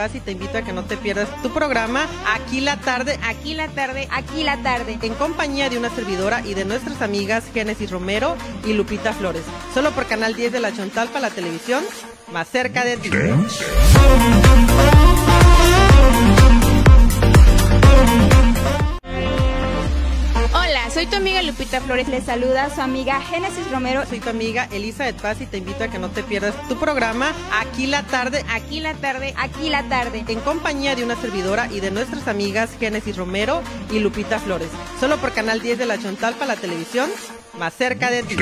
Paz y te invito a que no te pierdas tu programa Aquí la tarde, Aquí la tarde, aquí la tarde. en compañía de una servidora y de nuestras amigas Génesis Romero y Lupita Flores. Solo por Canal 10 de la Chontalpa, la televisión más cerca de ti. Hola, soy tu amiga Lupita Flores. Les saluda su amiga Génesis Romero. Soy tu amiga Elizabeth Paz y te invito a que no te pierdas tu programa Aquí la tarde, Aquí la tarde, aquí la tarde. en compañía de una servidora y de nuestras amigas Génesis Romero y Lupita Flores. Solo por Canal 10 de la Chontalpa, la televisión más cerca de ti.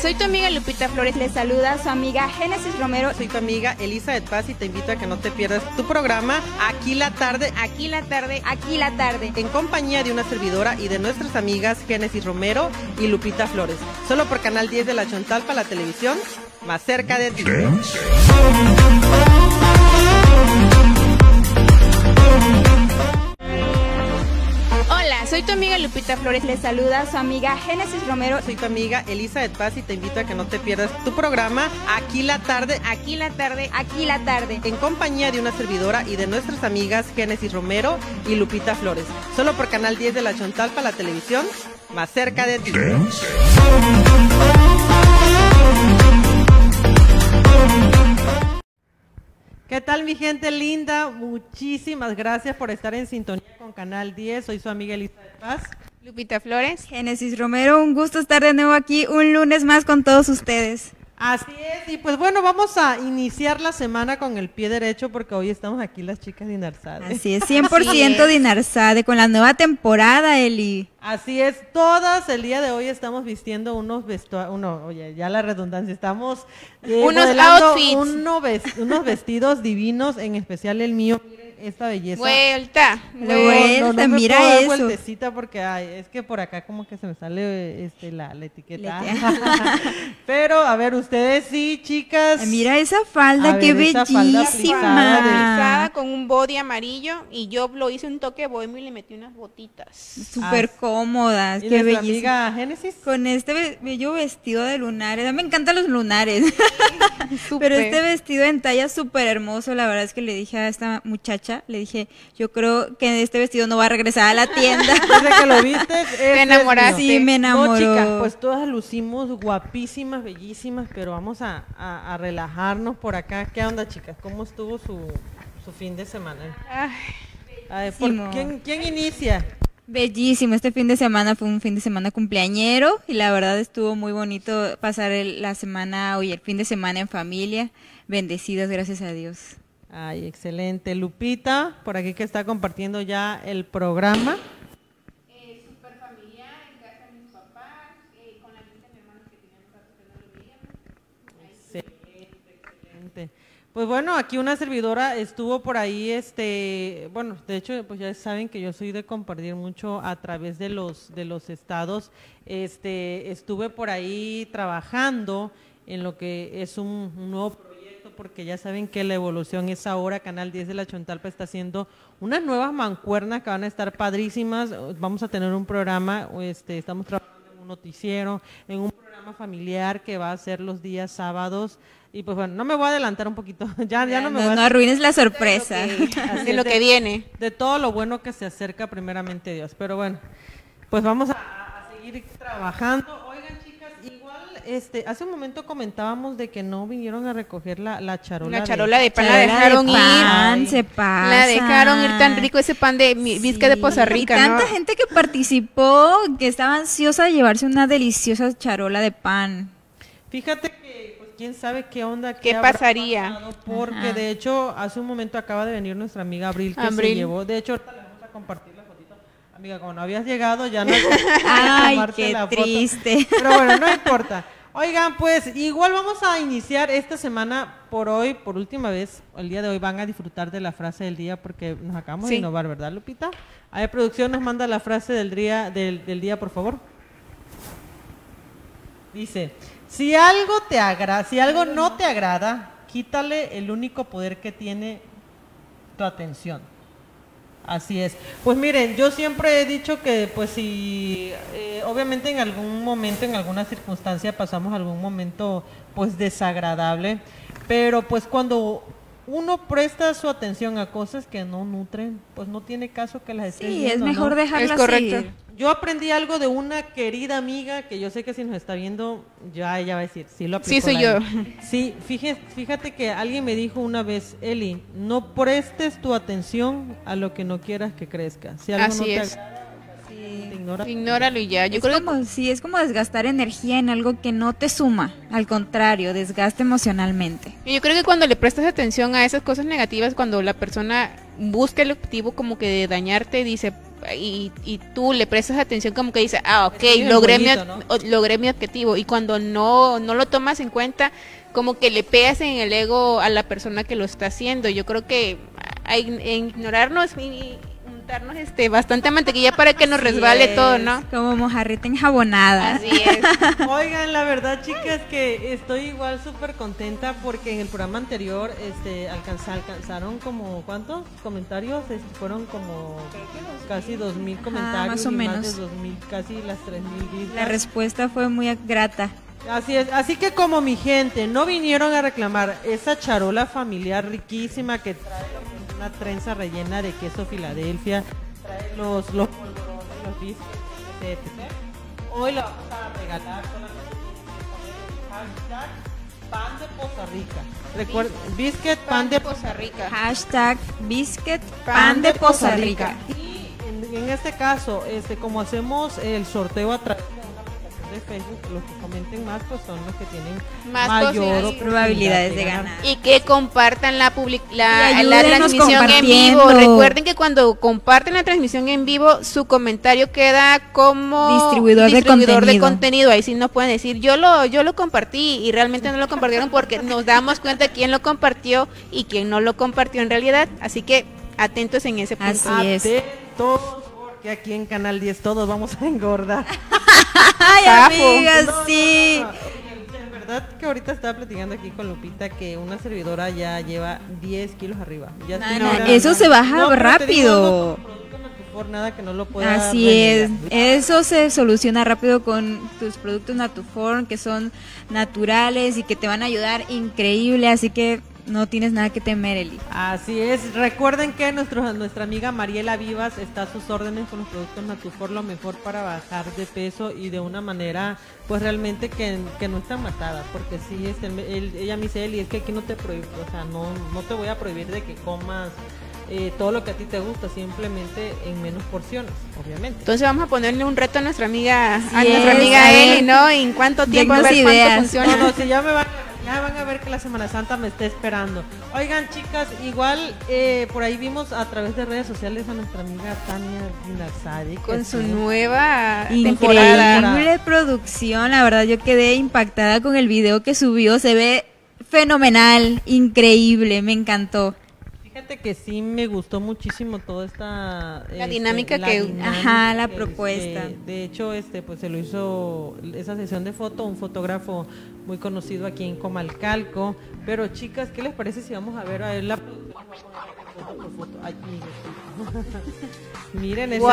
Soy tu amiga Lupita Flores. Les saluda su amiga Génesis Romero. Soy tu amiga Elizabeth Paz y te invito a que no te pierdas tu programa Aquí la tarde, Aquí la tarde, aquí la tarde. en compañía de una servidora y de nuestras amigas Génesis Romero y Lupita Flores. Solo por Canal 10 de la Chontalpa, la televisión más cerca de ti. Soy tu amiga Lupita Flores. Les saluda su amiga Génesis Romero. Soy tu amiga Elizabeth Paz y te invito a que no te pierdas tu programa Aquí la tarde, Aquí la tarde, aquí la tarde. en compañía de una servidora y de nuestras amigas Génesis Romero y Lupita Flores. Solo por Canal 10 de la Chontalpa, la televisión más cerca de ti. ¿Qué tal mi gente linda? Muchísimas gracias por estar en sintonía con Canal 10. Soy su amiga Elizabeth Paz. Lupita Flores. Génesis Romero, un gusto estar de nuevo aquí un lunes más con todos ustedes. Así es, y pues bueno, vamos a iniciar la semana con el pie derecho porque hoy estamos aquí las chicas de Inarzade. Así es, 100% Dinarzade con la nueva temporada, Eli. Así es, todas el día de hoy estamos vistiendo unos vestuarios, uno, oye, ya la redundancia, estamos eh, Unos outfits. uno ves- unos vestidos divinos, en especial el mío, esta belleza. Vuelta. Vuelta, me mira puedo dar eso. vueltecita porque ay, es que por acá como que se me sale este, la, la etiqueta. Pero a ver, ustedes sí, chicas. Mira esa falda, A qué ver, esa falda bellísima. Rizada con un body amarillo y yo lo hice un toque bohemio y le metí unas botitas. Súper cómodas, ¿Y qué bellísima. amiga Génesis? Con este be- bello vestido de lunares, a mí me encantan los lunares, pero este vestido en talla súper hermoso, la verdad es que le dije a esta muchacha, le dije, yo creo que este vestido no va a regresar a la tienda. Desde que lo viste, es enamoraste. Sí, me No, enamoró. chicas, pues todas lucimos guapísimas, bellísimas, pero vamos a, a- a relajarnos por acá. ¿Qué onda, chicas? ¿Cómo estuvo su, su fin de semana? Ay, A ver, ¿por Bellísimo. quién, quién inicia? Bellísimo, este fin de semana fue un fin de semana cumpleañero y la verdad estuvo muy bonito pasar el- la semana y el fin de semana en familia, bendecidos, gracias a Dios. Ay, excelente. Lupita, por aquí que está compartiendo ya el programa. Excelente, excelente. Pues bueno, aquí una servidora estuvo por ahí, este, bueno, de hecho, pues ya saben que yo soy de compartir mucho a través de los de los estados. Este, estuve por ahí trabajando en lo que es un, un nuevo porque ya saben que la evolución es ahora. Canal 10 de la Chontalpa está haciendo unas nuevas mancuernas que van a estar padrísimas. Vamos a tener un programa, este, estamos trabajando en un noticiero, en un programa familiar que va a ser los días sábados. Y pues bueno, no me voy a adelantar un poquito, ya, ya no me voy a no arruines la sorpresa. De lo que viene. de todo lo bueno que se acerca primeramente Dios. Pero bueno, pues vamos a, a seguir trabajando. Este, hace un momento comentábamos de que no vinieron a recoger la, la charola. La charola de pan la Charola de dejaron ir. pan, Ay. se pasa. La dejaron ir tan rico ese pan de visca de Poza Y Rica, tanta ¿no? gente que participó, que estaba ansiosa de llevarse una deliciosa charola de pan. Fíjate que, pues, quién sabe qué onda. ¿Qué habrá pasaría? pasado, Porque de hecho, hace un momento acaba de venir nuestra amiga Abril que se llevó. De hecho, ahorita le vamos a compartir la fotito. Amiga, como no habías llegado, ya no. Ay, qué la foto. triste. Pero bueno, no importa. Oigan, pues igual vamos a iniciar esta semana por hoy, por última vez. El día de hoy van a disfrutar de la frase del día porque nos acabamos de innovar, ¿verdad, Lupita? A ver, producción nos manda la frase del día, del, del día, por favor. Dice, si algo te agrada, si algo no te agrada, quítale el único poder que tiene tu atención. Así es. Pues miren, yo siempre he dicho que pues si eh, obviamente en algún momento, en alguna circunstancia pasamos algún momento pues desagradable, pero pues cuando uno presta su atención a cosas que no nutren, pues no tiene caso que las estés Sí, viendo, es mejor ¿no? dejarlas Es correcto. ir. Yo aprendí algo de una querida amiga que yo sé que si nos está viendo, ya ella va a decir, sí lo aplicó Sí, soy la yo. Eli". Sí, fíjate, fíjate que alguien me dijo una vez, Eli, no prestes tu atención a lo que no quieras que crezca. Si algo no Así te es. agrada, Ignóralo y ya. Yo es creo que sí, es como desgastar energía en algo que no te suma. Al contrario, desgaste emocionalmente. Y Yo creo que cuando le prestas atención a esas cosas negativas, cuando la persona busca el objetivo como que de dañarte, dice, y, y tú le prestas atención como que dice, ah, ok, logré mi, logré mi objetivo. Y cuando no, no lo tomas en cuenta, como que le pegas en el ego a la persona que lo está haciendo. Yo creo que hay, en ignorarnos y untarnos este, bastante mantequilla para que nos Así resbale es, todo, ¿no? Como mojarrita enjabonada. Así es. Oigan, la verdad, chicas, que estoy igual súper contenta porque en el programa anterior este, alcanza- alcanzaron como, ¿cuántos comentarios? Este, fueron como casi dos mil comentarios. más o y menos. Más de dos mil, casi las tres mil vistas. La respuesta fue muy grata. Así es, así que como mi gente no vinieron a reclamar esa charola familiar riquísima que trae una trenza rellena de queso Filadelfia, trae los los polvorones, los biscuits, etc, etc. Hoy la vamos a regalar solamente hashtag pan de Poza Rica. Recuerda, biscuit pan de Costa Rica. Hashtag biscuit pan de Poza Rica. Y en, en este caso, este, como hacemos el sorteo a través Facebook, los que comenten más pues son los que tienen Más mayor. Probabilidades de ganar. Y que compartan la, public la, transmisión en vivo. Recuerden que cuando comparten la transmisión en vivo, su comentario queda como Distribuidor de contenido. contenido. Ahí sí nos pueden decir, yo lo, yo lo compartí y realmente no lo compartieron porque nos damos cuenta quién lo compartió y quién no lo compartió en realidad. Así que atentos en ese punto. Así es. Atentos, aquí en Canal 10 todos vamos a engordar. Ay, amigas, No, sí. no, no. De verdad que ahorita estaba platicando aquí con Lupita que una servidora ya lleva 10 kilos arriba. Ya eso se baja rápido. nada que no lo pueda Así es, eso se soluciona rápido con tus productos Natuform que son naturales y que te van a ayudar increíble, así que no tienes nada que temer, Eli. Así es, recuerden que nuestro, nuestra amiga Mariela Vivas está a sus órdenes con los productos Natufor, lo mejor para bajar de peso y de una manera, pues realmente que, que no está matada, porque sí, este, él- ella me dice, Eli, es que aquí no te prohíbo, o sea, no, no te voy a prohibir de que comas eh, todo lo que a ti te gusta, simplemente en menos porciones, obviamente. Entonces vamos a ponerle un reto a nuestra amiga, a nuestra es, amiga. Eli, ¿no? ¿En cuánto tiempo? A ver cuánto ideas. funciona. No, no, si ya me van, ya van a ver que la Semana Santa me está esperando. Oigan, chicas, igual eh, por ahí vimos a través de redes sociales a nuestra amiga Tania Dinarzadi. que Con su nueva temporada. Increíble producción, la verdad yo quedé impactada con el video que subió, se ve fenomenal, increíble, me encantó. Fíjate que sí me gustó muchísimo toda esta este, dinámica que- Ajá, la propuesta. este, de hecho, este pues se lo hizo esa sesión de foto un fotógrafo muy conocido aquí en Comalcalco. Pero chicas, ¿qué les parece si vamos a ver a ver la foto por foto. Ay. Miren ese Wow,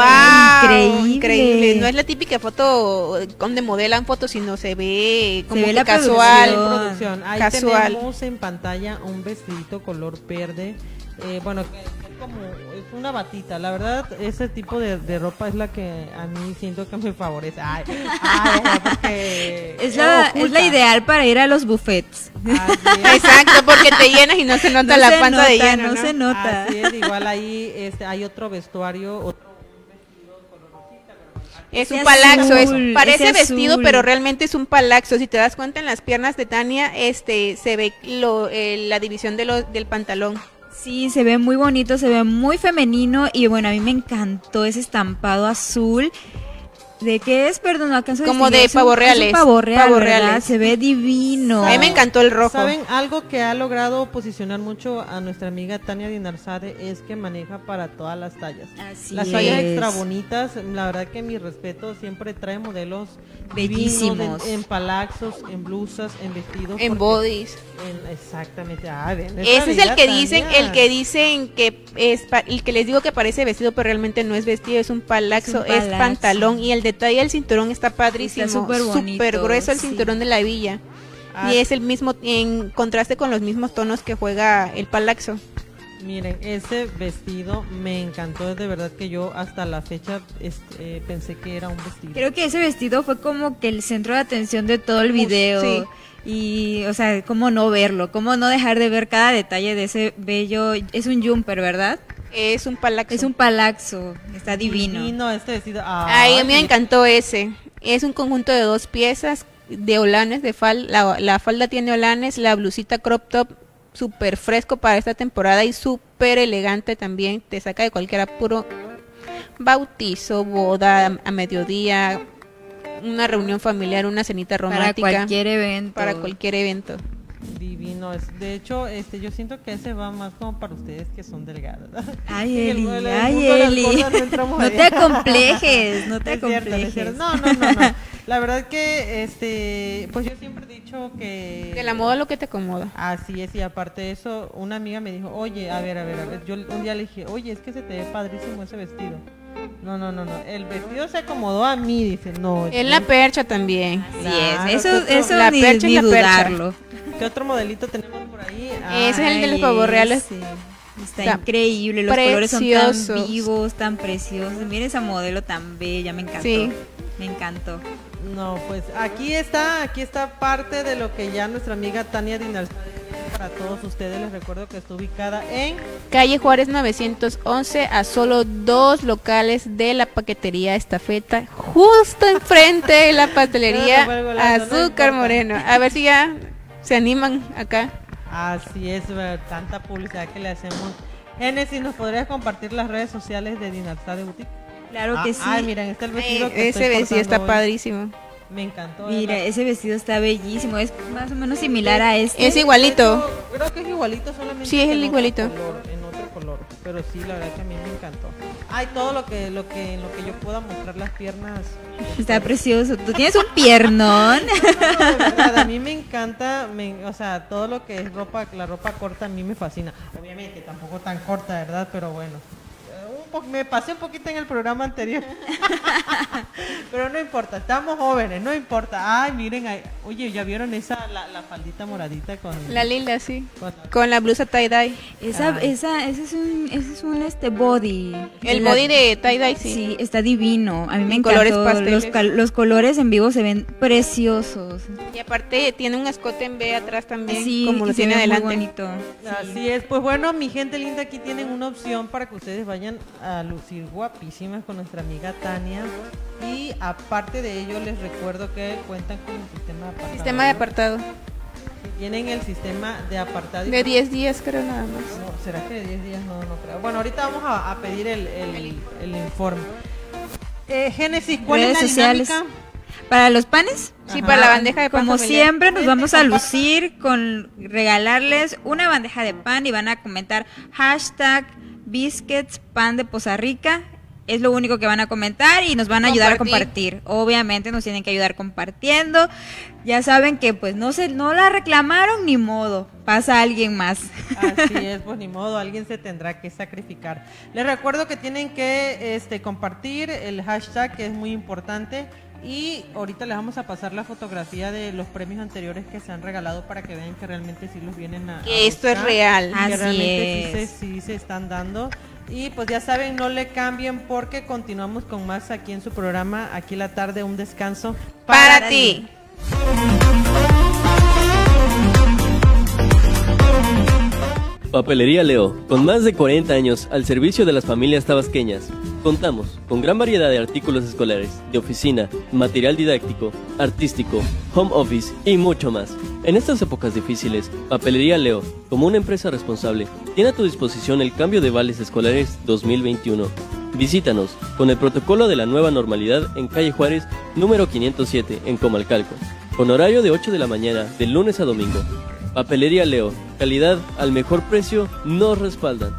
Increíble. increíble. No es la típica foto donde modelan fotos, sino se ve como ve que la casual. producción. producción. Ahí Casual. tenemos en pantalla un vestidito color verde. Eh, bueno, como es una batita. La verdad, ese tipo de, de ropa es la que a mí siento que me favorece. Ay, ay, ay, porque Es la, es la ideal para ir a los buffets. Exacto, porque te llenas y no se nota No la se panza nota, de lleno, no ¿no? se nota. Así es, igual ahí este, hay otro vestuario, otro Es un palaxo, es- parece vestido, pero realmente es un palaxo. Si te das cuenta en las piernas de Tania, este, se ve lo, eh, la división de lo- del pantalón. Sí, se ve muy bonito, se ve muy femenino y bueno, a mí me encantó ese estampado azul. ¿De qué es? Perdón, no alcanzo a Como de Es un- pavo es un reales. pavo real, Pavo reales. Se ve divino. A mí me encantó el rojo. ¿Saben? Algo que ha logrado posicionar mucho a nuestra amiga Tania Dinarzade es que maneja para todas las tallas. Así las tallas es. extra bonitas, la verdad que mi respeto siempre trae modelos Bellísimos. En, en palaxos, en blusas, en vestidos. En bodies. en- exactamente. Ah, Ese es el que dicen, el que dicen que es pa- el que les digo que parece vestido, pero realmente no es vestido, es un palaxo, Es un es, palaxo. pantalón y el detalle del cinturón está padrísimo, Está súper bonito, súper grueso el sí. cinturón de la villa. Ah, Y es el mismo en contraste con los mismos tonos que juega el palaxo. Miren, ese vestido me encantó, de verdad que yo hasta la fecha este, eh, pensé que era un vestido. Creo que ese vestido fue como que el centro de atención de todo el video. sí. Y, o sea, cómo no verlo, cómo no dejar de ver cada detalle de ese bello. Es un jumper, ¿verdad? Es un palaxo. Es un palaxo, está divino. Divino este vestido. Ay, a mí me encantó ese. Es un conjunto de dos piezas de olanes de falda. La, la falda tiene olanes, la blusita crop top súper fresco para esta temporada y súper elegante también. Te saca de cualquier apuro. Bautizo, boda a, mediodía, una reunión familiar, una cenita para romántica. cualquier evento. para cualquier evento. Divino. Es, de hecho, este, yo siento que ese va más como para ustedes que son delgadas. Ay, el- Eli, el ay, Eli. no te acomplejes, no te Es cierto, es acomplejes. cierto. No, no, no, no. La verdad que, este, pues yo siempre he dicho que... De la moda lo que te acomoda. Así es, y aparte de eso, una amiga me dijo, oye, a ver, a ver, a ver, yo un día le dije, oye, es que se te ve padrísimo ese vestido. No, no, no, no, el vestido se acomodó a mí, dice, no. En yo- la percha también. Así Claro, es, eso, ¿qué otro- eso la ni, percha y ni la percha. dudarlo. ¿Qué otro modelito tenemos por ahí? Ese es el de los pavos reales. ese. Está, Está increíble, los colores son tan preciosos. vivos, tan preciosos. Miren esa modelo tan bella, me encantó. Sí. Me encantó. No, pues aquí está, aquí está parte de lo que ya nuestra amiga Tania tiene para todos ustedes. Les recuerdo que está ubicada en Calle Juárez 911 a solo dos locales de la paquetería Estafeta, justo enfrente de la pastelería Azúcar. Moreno. A ver si ya se animan acá. Así es, tanta publicidad que le hacemos. Genesis, ¿nos podrías compartir las redes sociales de Dinalzade Boutique? Claro Ah, que sí. Ay, miren, este es el vestido que Ese estoy vestido está hoy. padrísimo. Me encantó. Mira, ¿verdad? ese vestido está bellísimo. Es más o menos similar a este. Es igualito. Creo que es igualito, solamente Sí, es el en otro igualito. color, en otro color. Pero sí, la verdad que a mí me encantó. Ay, todo lo que, lo que, en lo que yo pueda mostrar las piernas. Está precioso. Tú tienes un piernón. No, no, de verdad, a mí me encanta, me- o sea, todo lo que es ropa, la ropa corta a mí me fascina. Obviamente, tampoco tan corta, ¿verdad? Pero bueno. Po- me pasé un poquito en el programa anterior. Pero no importa, estamos jóvenes, no importa. Ay, miren, oye, ¿ya vieron esa, la, la faldita moradita con... La lila, sí. con- Con la blusa tie-dye. Esa, Ay. esa, ese es un, ese es un este body. El La- body de tie-dye, sí. Sí, está divino. A mí me En colores encantó. pasteles. Los, colores en vivo se ven preciosos. Y aparte tiene un escote en B atrás también, Sí, como lo se tiene ve muy adelante. bonito. Sí. Así es, pues bueno, mi gente linda, aquí tienen una opción para que ustedes vayan a lucir guapísimas con nuestra amiga Tania. Y aparte de ello, les recuerdo que cuentan con el sistema de apartado. Sistema de apartado. Tienen el sistema de apartado. De 10 días creo nada más. No, ¿Será que de 10 días? No, no creo. Bueno, ahorita vamos a, a pedir el, el- el informe. Eh, Génesis, ¿cuál Redes es la sociales. dinámica? Para los panes, Sí, Ajá. para la bandeja de pan como familiar. siempre, nos vamos a lucir con regalarles una bandeja de pan y van a comentar hashtag biscuits pan de Poza Rica. Es lo único que van a comentar y nos van a ayudar a Compartir. Obviamente nos tienen que ayudar compartiendo. Ya saben que pues no se no la reclamaron ni modo. Pasa alguien más. Así es, pues ni modo, alguien se tendrá que sacrificar. Les recuerdo que tienen que este, compartir el hashtag, que es muy importante. Y ahorita les vamos a pasar la fotografía de los premios anteriores que se han regalado para que vean que realmente sí los vienen a. a Que esto es real. Que Así realmente sí es. se, sí se están dando. Y pues ya saben, no le cambien porque continuamos con más aquí en su programa. Aquí la tarde, un descanso Para ti. Papelería Leo, con más de 40 años al servicio de las familias tabasqueñas. Contamos con gran variedad de artículos escolares, de oficina, material didáctico, artístico, home office y mucho más. En estas épocas difíciles, Papelería Leo, como una empresa responsable, tiene a tu disposición el cambio de vales escolares 2021. Visítanos con el protocolo de la nueva normalidad en calle Juárez, número 507, en Comalcalco, con horario de 8 de la mañana, de lunes a domingo. Papelería Leo, calidad al mejor precio, nos respaldan.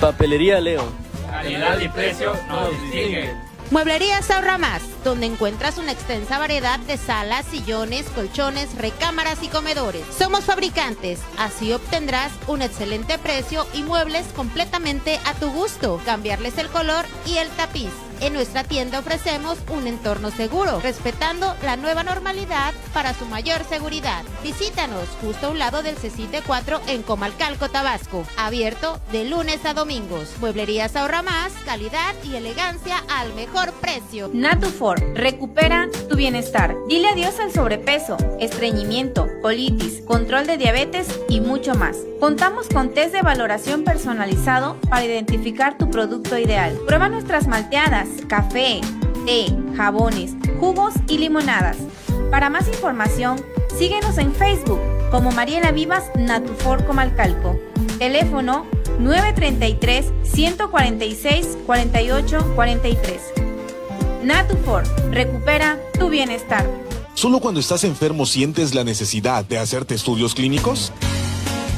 Papelería Leo. Calidad y precio nos distinguen. Mueblerías Ahorra Más, donde encuentras una extensa variedad de salas, sillones, colchones, recámaras y comedores. Somos fabricantes, así obtendrás un excelente precio y muebles completamente a tu gusto. Cambiarles el color y el tapiz. En nuestra tienda ofrecemos un entorno seguro, respetando la nueva normalidad para su mayor seguridad. Visítanos justo a un lado del CECITE 4 en Comalcalco, Tabasco. Abierto de lunes a domingos. Mueblerías ahorra más, calidad y elegancia al mejor precio. Natufor, recupera tu bienestar. Dile adiós al sobrepeso, estreñimiento, colitis, control de diabetes y mucho más. Contamos con test de valoración personalizado para identificar tu producto ideal. Prueba nuestras malteadas, café, té, jabones, jugos y limonadas. Para más información, síguenos en Facebook como Mariela Vivas Natufor Comalcalco. Teléfono 933 146 48 43. Natufor, recupera tu bienestar. ¿Solo cuando estás enfermo sientes la necesidad de hacerte estudios clínicos?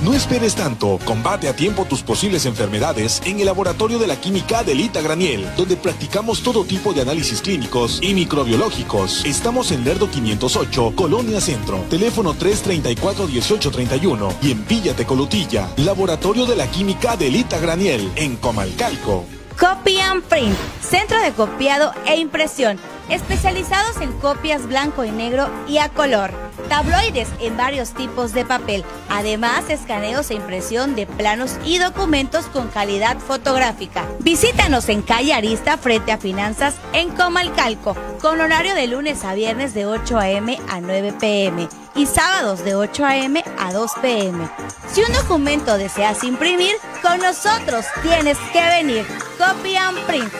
No esperes tanto, combate a tiempo tus posibles enfermedades en el laboratorio de la química de Lita Graniel, donde practicamos todo tipo de análisis clínicos y microbiológicos. Estamos en Lerdo 508, Colonia Centro, teléfono 334-1831 y en Villa Tecolutilla, laboratorio de la química de Lita Graniel, en Comalcalco. Copy and Print, centro de copiado e impresión, especializados en copias blanco y negro y a color, tabloides en varios tipos de papel, además escaneos e impresión de planos y documentos con calidad fotográfica. Visítanos en calle Arista frente a Finanzas en Comalcalco, con horario de lunes a viernes de 8 a.m. a 9 p.m. y sábados de 8 a.m. a 2 p.m. Si un documento deseas imprimir, con nosotros tienes que venir. Copy and Print.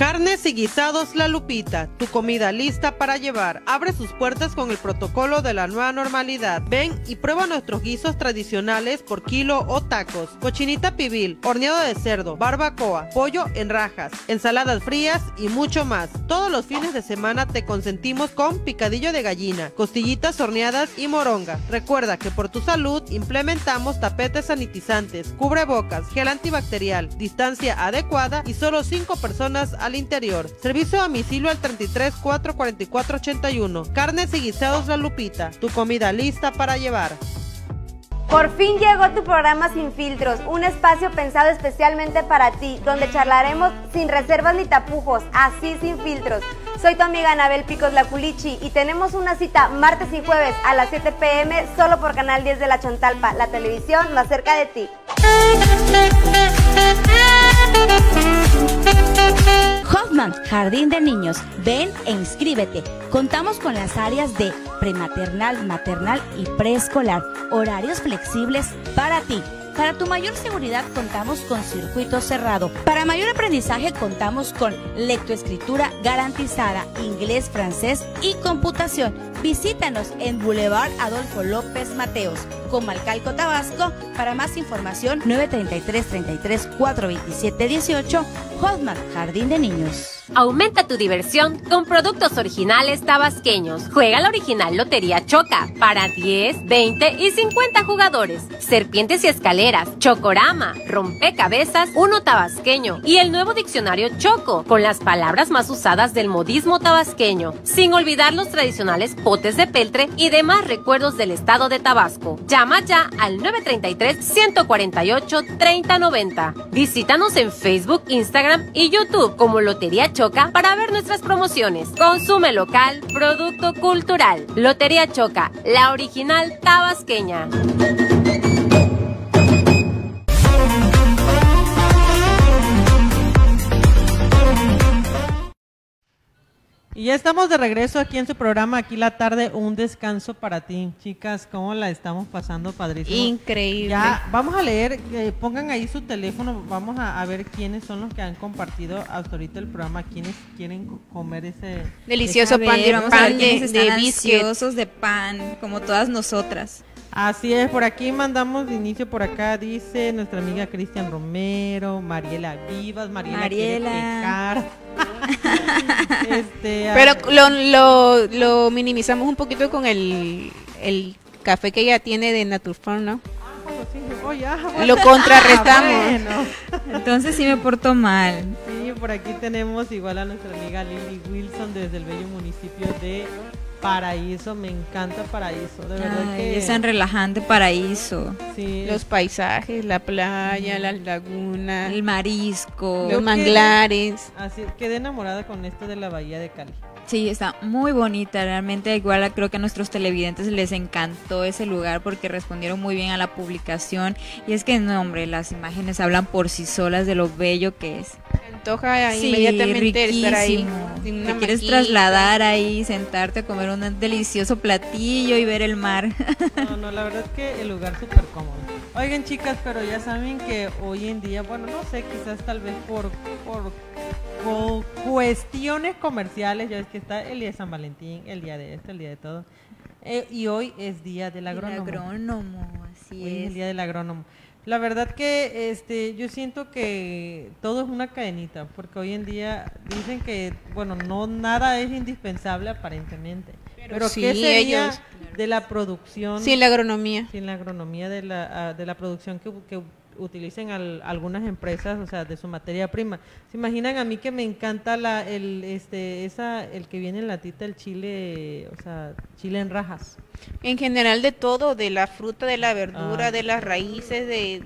Carnes y guisados La Lupita, tu comida lista para llevar. Abre sus puertas con el protocolo de la nueva normalidad. Ven y prueba nuestros guisos tradicionales por kilo o tacos. Cochinita pibil, horneado de cerdo, barbacoa, pollo en rajas, ensaladas frías y mucho más. Todos los fines de semana te consentimos con picadillo de gallina, costillitas horneadas y moronga. Recuerda que por tu salud implementamos tapetes sanitizantes, cubrebocas, gel antibacterial, distancia adecuada y solo 5 personas al interior. Servicio a domicilio al 33 444 81. Carnes y guisados La Lupita. Tu comida lista para llevar. Por fin llegó tu programa Sin Filtros, un espacio pensado especialmente para ti, donde charlaremos sin reservas ni tapujos, así sin filtros. Soy tu amiga Anabel Picos Laculichi y tenemos una cita martes y jueves a las 7 pm solo por Canal 10 de la Chontalpa, la televisión más cerca de ti. Hoffman, Jardín de Niños. Ven e inscríbete. Contamos con las áreas de prematernal, maternal y preescolar. Horarios flexibles para ti. Para tu mayor seguridad contamos con circuito cerrado. Para mayor aprendizaje contamos con lectoescritura garantizada, inglés, francés y computación. Visítanos en Boulevard Adolfo López Mateos, Comalcalco, Tabasco. Para más información 933 33 427 18 Hotman Jardín de Niños. Aumenta tu diversión con productos originales tabasqueños. Juega la original Lotería Choca para 10, 20 y 50 jugadores. Serpientes y escaleras, Chocorama, Rompecabezas, uno tabasqueño y el nuevo diccionario Choco con las palabras más usadas del modismo tabasqueño. Sin olvidar los tradicionales potes de peltre y demás recuerdos del estado de Tabasco. Llama ya al 933 148 3090. Visítanos en Facebook, Instagram y YouTube como Lotería Choca Choca para ver nuestras promociones. Consume local, producto cultural. Lotería Choca, la original tabasqueña. Y ya estamos de regreso aquí en su programa, aquí la tarde, un descanso para ti. Chicas, ¿cómo la estamos pasando, padrísimo? Increíble. Ya, vamos a leer, eh, pongan ahí su teléfono, vamos a, a, ver quiénes son los que han compartido hasta ahorita el programa, quiénes quieren comer ese... Delicioso pan de, vamos pan a ver de, quiénes están de ansiosos de pan, como todas nosotras. Así es, por aquí mandamos de inicio por acá, dice nuestra amiga Cristian Romero, Mariela Vivas, Mariela. Mariela. este, Pero lo, lo, lo, minimizamos un poquito con el, el café que ella tiene de Naturform, ¿no? Lo contrarrestamos. Entonces sí me porto mal. Sí, por aquí tenemos igual a nuestra amiga Lily Wilson desde el bello municipio de Paraíso, me encanta Paraíso, de verdad que es tan relajante Paraíso. Sí. Los paisajes, la playa, las lagunas, el marisco, los manglares. así quedé enamorada con esto de la bahía de Cali. Sí, está muy bonita, realmente igual creo que a nuestros televidentes les encantó ese lugar porque respondieron muy bien a la publicación y es que no, hombre, las imágenes hablan por sí solas de lo bello que es. Antoja inmediatamente estar ahí. Te quieres trasladar ahí, sentarte a comer un delicioso platillo y ver el mar. No, no, la verdad es que el lugar súper cómodo. Oigan chicas, pero ya saben que hoy en día, bueno, no sé, quizás tal vez por, por cuestiones comerciales, ya es que está el día de San Valentín, el día de esto, el día de todo. Eh, y hoy es día del agrónomo. El agrónomo, así es. el día del agrónomo. La verdad que este yo siento que todo es una cadenita, porque hoy en día dicen que bueno, no nada es indispensable aparentemente. Pero, ¿qué sería de la producción? Sin la agronomía. Sin la agronomía de la, ah, de la producción que, que utilicen algunas empresas, o sea, de su materia prima. ¿Se imaginan a mí que me encanta la, el, este, esa, el que viene en latita, el chile, o sea, chile en rajas? En general de todo, de la fruta, de la verdura, ah. de las raíces, de,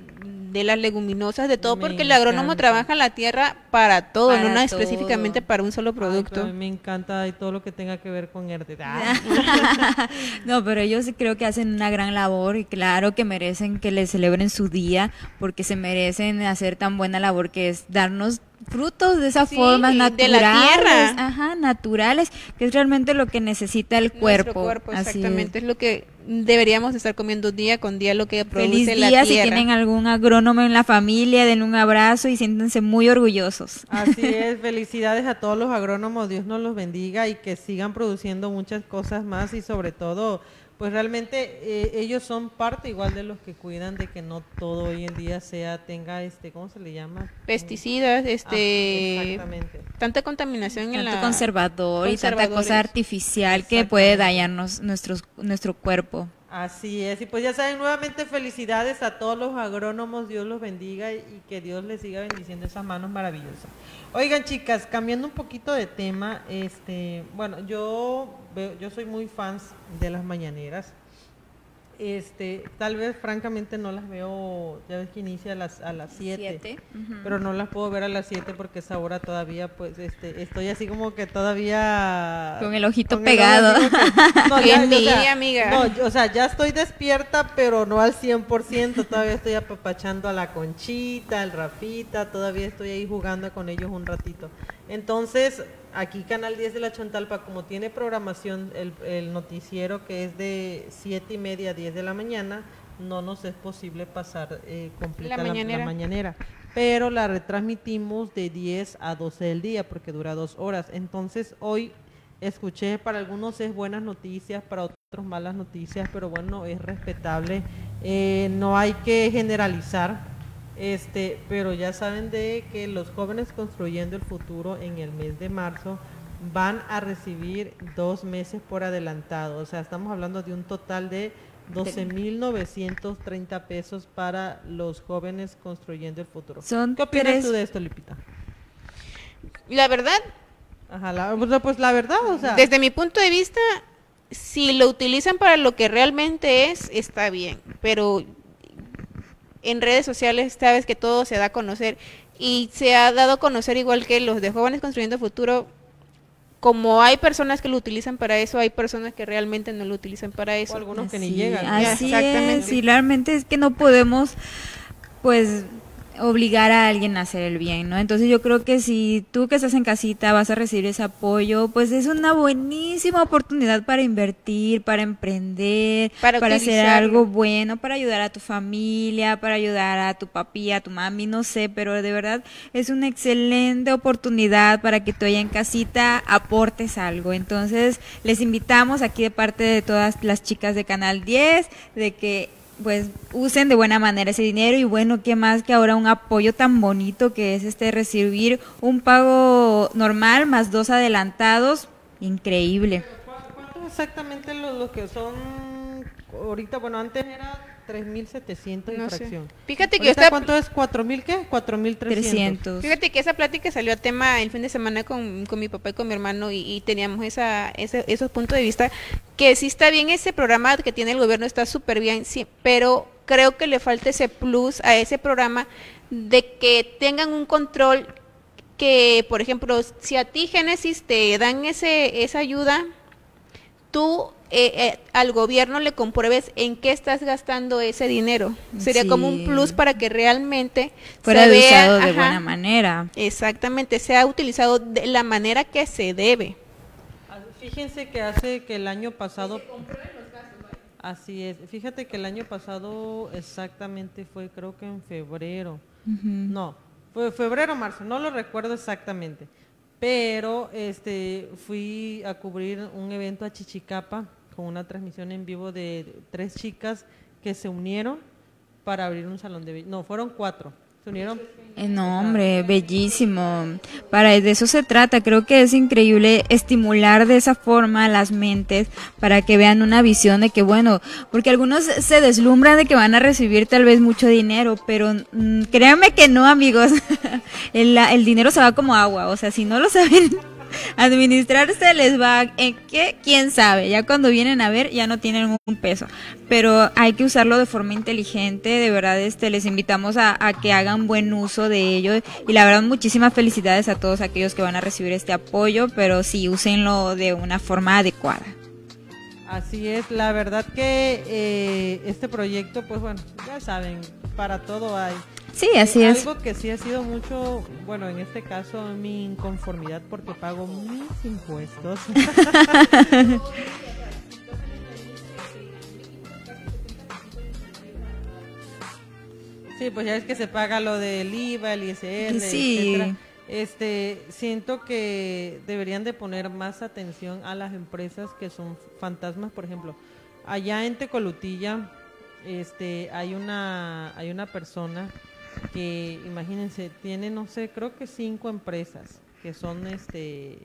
de las leguminosas, de todo, porque el agrónomo trabaja la tierra para todo, no específicamente para un solo producto. a mí me encanta y todo lo que tenga que ver con heredad. no, pero ellos creo que hacen una gran labor y claro que merecen que les celebren su día, porque se merecen hacer tan buena labor que es darnos frutos de esa forma naturales, de la tierra. Ajá, naturales, que es realmente lo que necesita el cuerpo. cuerpo exactamente, es. lo que deberíamos estar comiendo día con día lo que produce Feliz día, la tierra. si tienen algún agrónomo en la familia, den un abrazo y siéntense muy orgullosos. Así es, felicidades a todos los agrónomos, Dios nos los bendiga y que sigan produciendo muchas cosas más y sobre todo pues realmente eh, ellos son parte igual de los que cuidan de que no todo hoy en día sea tenga este cómo se le llama pesticidas este tanta contaminación en la conservador y tanta cosa artificial que puede dañarnos nuestros nuestro cuerpo. Así es, y pues ya saben, nuevamente felicidades a todos los agrónomos, Dios los bendiga y que Dios les siga bendiciendo esas manos maravillosas. Oigan chicas, cambiando un poquito de tema, este, bueno, yo veo, yo soy muy fans de las mañaneras, este, tal vez francamente no las veo, ya ves que inicia a las a las 7, pero no las puedo ver a las 7 porque esa hora todavía pues este estoy así como que todavía con el ojito pegado. no, ya, amiga. No, o sea, ya estoy despierta, pero no al 100%, todavía estoy apapachando a la Conchita, al Rafita, todavía estoy ahí jugando con ellos un ratito. Entonces, aquí Canal 10 de la Chontalpa, como tiene programación el, noticiero que es de 7 y media a 10 de la mañana, no nos es posible pasar eh, completa la mañanera. Pero la retransmitimos de 10 a 12 del día porque dura dos horas. Entonces hoy escuché, para algunos es buenas noticias, para otros malas noticias, pero bueno, es respetable. Eh, no hay que generalizar este, pero ya saben de que los jóvenes construyendo el futuro en el mes de marzo van a recibir dos meses por adelantado. O sea, estamos hablando de un total de 12.930 pesos para los jóvenes construyendo el futuro. Son ¿Qué opinas tú de esto, Lipita? La verdad. Ajá, pues la verdad, o sea. Desde mi punto de vista, si lo utilizan para lo que realmente es, está bien. Pero en redes sociales sabes que todo se da a conocer y se ha dado a conocer igual que los de jóvenes construyendo futuro como hay personas que lo utilizan para eso, hay personas que realmente no lo utilizan para eso. algunos que ni llegan. Así Exactamente. Es, y realmente es que no podemos, pues, obligar a alguien a hacer el bien, ¿no? Entonces yo creo que si tú que estás en casita vas a recibir ese apoyo, pues es una buenísima oportunidad para invertir, para emprender, para, hacer algo bueno, para ayudar a tu familia, para ayudar a tu papi, a tu mami, no sé, pero de verdad es una excelente oportunidad para que tú allá en casita aportes algo. Entonces les invitamos aquí de parte de todas las chicas de Canal 10 de que pues usen de buena manera ese dinero y bueno, qué más que ahora un apoyo tan bonito que es este recibir un pago normal más dos adelantados, increíble. ¿Cuánto exactamente lo, lo que son ahorita? Bueno, antes era 3.700 no fracción. Fíjate que esta... ¿Cuánto es? ¿4.000 qué? 4.300. Fíjate que esa plática salió a tema el fin de semana con, con mi papá y con mi hermano y, teníamos esa, ese, esos puntos de vista que sí está bien ese programa que tiene el gobierno, está súper bien, sí, pero creo que le falta ese plus a ese programa de que tengan un control que, por ejemplo, si a ti Génesis te dan ese, esa ayuda, tú eh, eh, al gobierno le compruebes en qué estás gastando ese dinero. Sería como un plus para que realmente fuera usado de buena manera. Exactamente, sea utilizado de la manera que se debe. Fíjense que hace que el año pasado Así es. Fíjate que el año pasado exactamente fue creo que en febrero. No, fue febrero marzo, no lo recuerdo exactamente. Pero este fui a cubrir un evento a Chichicapa con una transmisión en vivo de tres chicas que se unieron para abrir un salón de no fueron cuatro eh, no hombre bellísimo. Para de eso se trata. Creo que es increíble estimular de esa forma las mentes para que vean una visión de que bueno porque algunos se deslumbran de que van a recibir tal vez mucho dinero pero mm, créanme que no amigos. El, el dinero se va como agua o sea si no lo saben administrarse les va en qué quién sabe ya cuando vienen a ver ya no tienen un peso. Pero hay que usarlo de forma inteligente de verdad este les invitamos a, que hagan buen uso de ello. Y la verdad muchísimas felicidades a todos aquellos que van a recibir este apoyo pero sí úsenlo de una forma adecuada. Así es, la verdad que eh, este proyecto, pues bueno, ya saben, para todo hay. Sí, así es. Algo que sí ha sido mucho, bueno, en este caso mi inconformidad porque pago mis impuestos. sí, pues ya es que se paga lo del IVA, el ISR, sí. Este, siento que deberían de poner más atención a las empresas que son fantasmas, por ejemplo, allá en Tecolutilla, este, hay una, hay una persona que imagínense, tiene, no sé, creo que cinco empresas que son, este,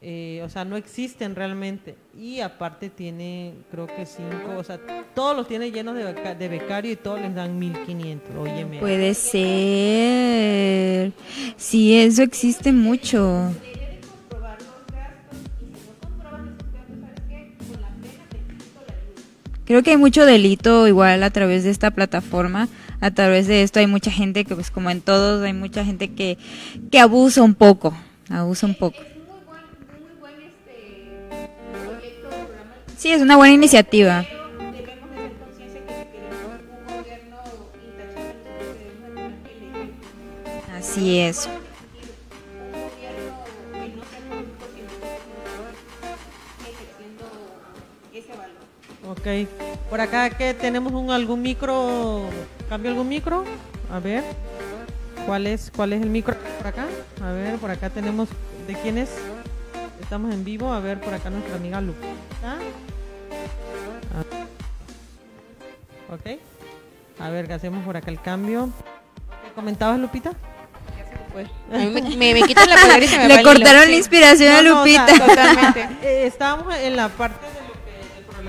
eh, o sea, no existen realmente. Y aparte tiene, creo que cinco, o sea, todos los tiene llenos de, becario y todos les dan 1500. Óyeme. Puede ser. Sí, eso existe mucho. Creo que hay mucho delito igual a través de esta plataforma a través de esto hay mucha gente que pues como en todos hay mucha gente que, que abusa un poco, abusa un poco. Sí, es una buena iniciativa. Así es. Ok. Por acá que tenemos un algún micro ¿Cambio algún micro? A ver. ¿Cuál es, ¿Cuál es el micro por acá? A ver, por acá tenemos... ¿De quién es? Estamos en vivo. A ver, por acá nuestra amiga Lupita. Ah. Ok. A ver, ¿qué hacemos por acá el cambio? ¿Qué comentabas, Lupita? Me, me, me quitan la poder y se me Le cortaron la inspiración a Lupita. totalmente. Eh, estábamos en la parte de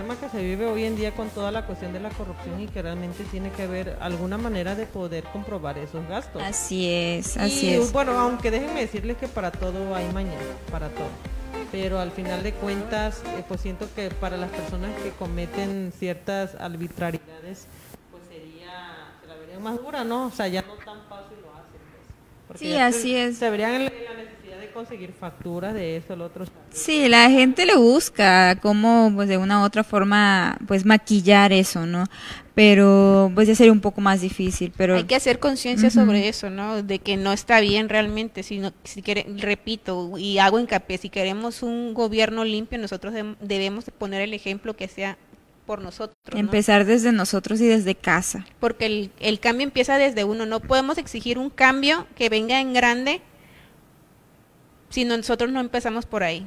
problema que se vive hoy en día con toda la cuestión de la corrupción y que realmente tiene que haber alguna manera de poder comprobar esos gastos. Así es, así es. Bueno, aunque déjenme decirles que para todo hay mañana, para todo. Pero al final de cuentas, eh, pues siento que para las personas que cometen ciertas arbitrariedades, pues sería, se la verían más dura, ¿no? O sea, ya no tan fácil lo hacen. Pues. sí, así es. Se verían en la conseguir facturas de eso, lo otro. Sí, la gente le busca cómo, pues de una u otra forma, pues maquillar eso, ¿no? Pero pues ya sería un poco más difícil, pero... Hay que hacer conciencia sobre eso, ¿no? De que no está bien realmente, sino, si quiere, repito, y hago hincapié, si queremos un gobierno limpio, nosotros debemos poner el ejemplo que sea por nosotros. Empezar desde nosotros y desde casa. Porque el, el, cambio empieza desde uno. No podemos exigir un cambio que venga en grande si nosotros no empezamos por ahí.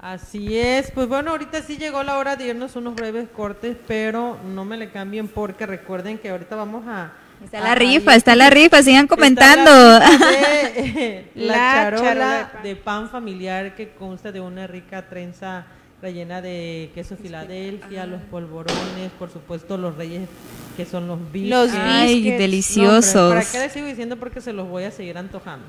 Así es. Pues bueno, ahorita sí llegó la hora de irnos unos breves cortes, pero no me le cambien porque recuerden que ahorita vamos a... Está la rifa, está la rifa, sigan comentando. La, charola de pan familiar que consta de una rica trenza rellena de queso Filadelfia, los polvorones, por supuesto los reyes que son los biscuits. Los Ay, deliciosos. ¿Para qué les sigo diciendo? Porque se los voy a seguir antojando.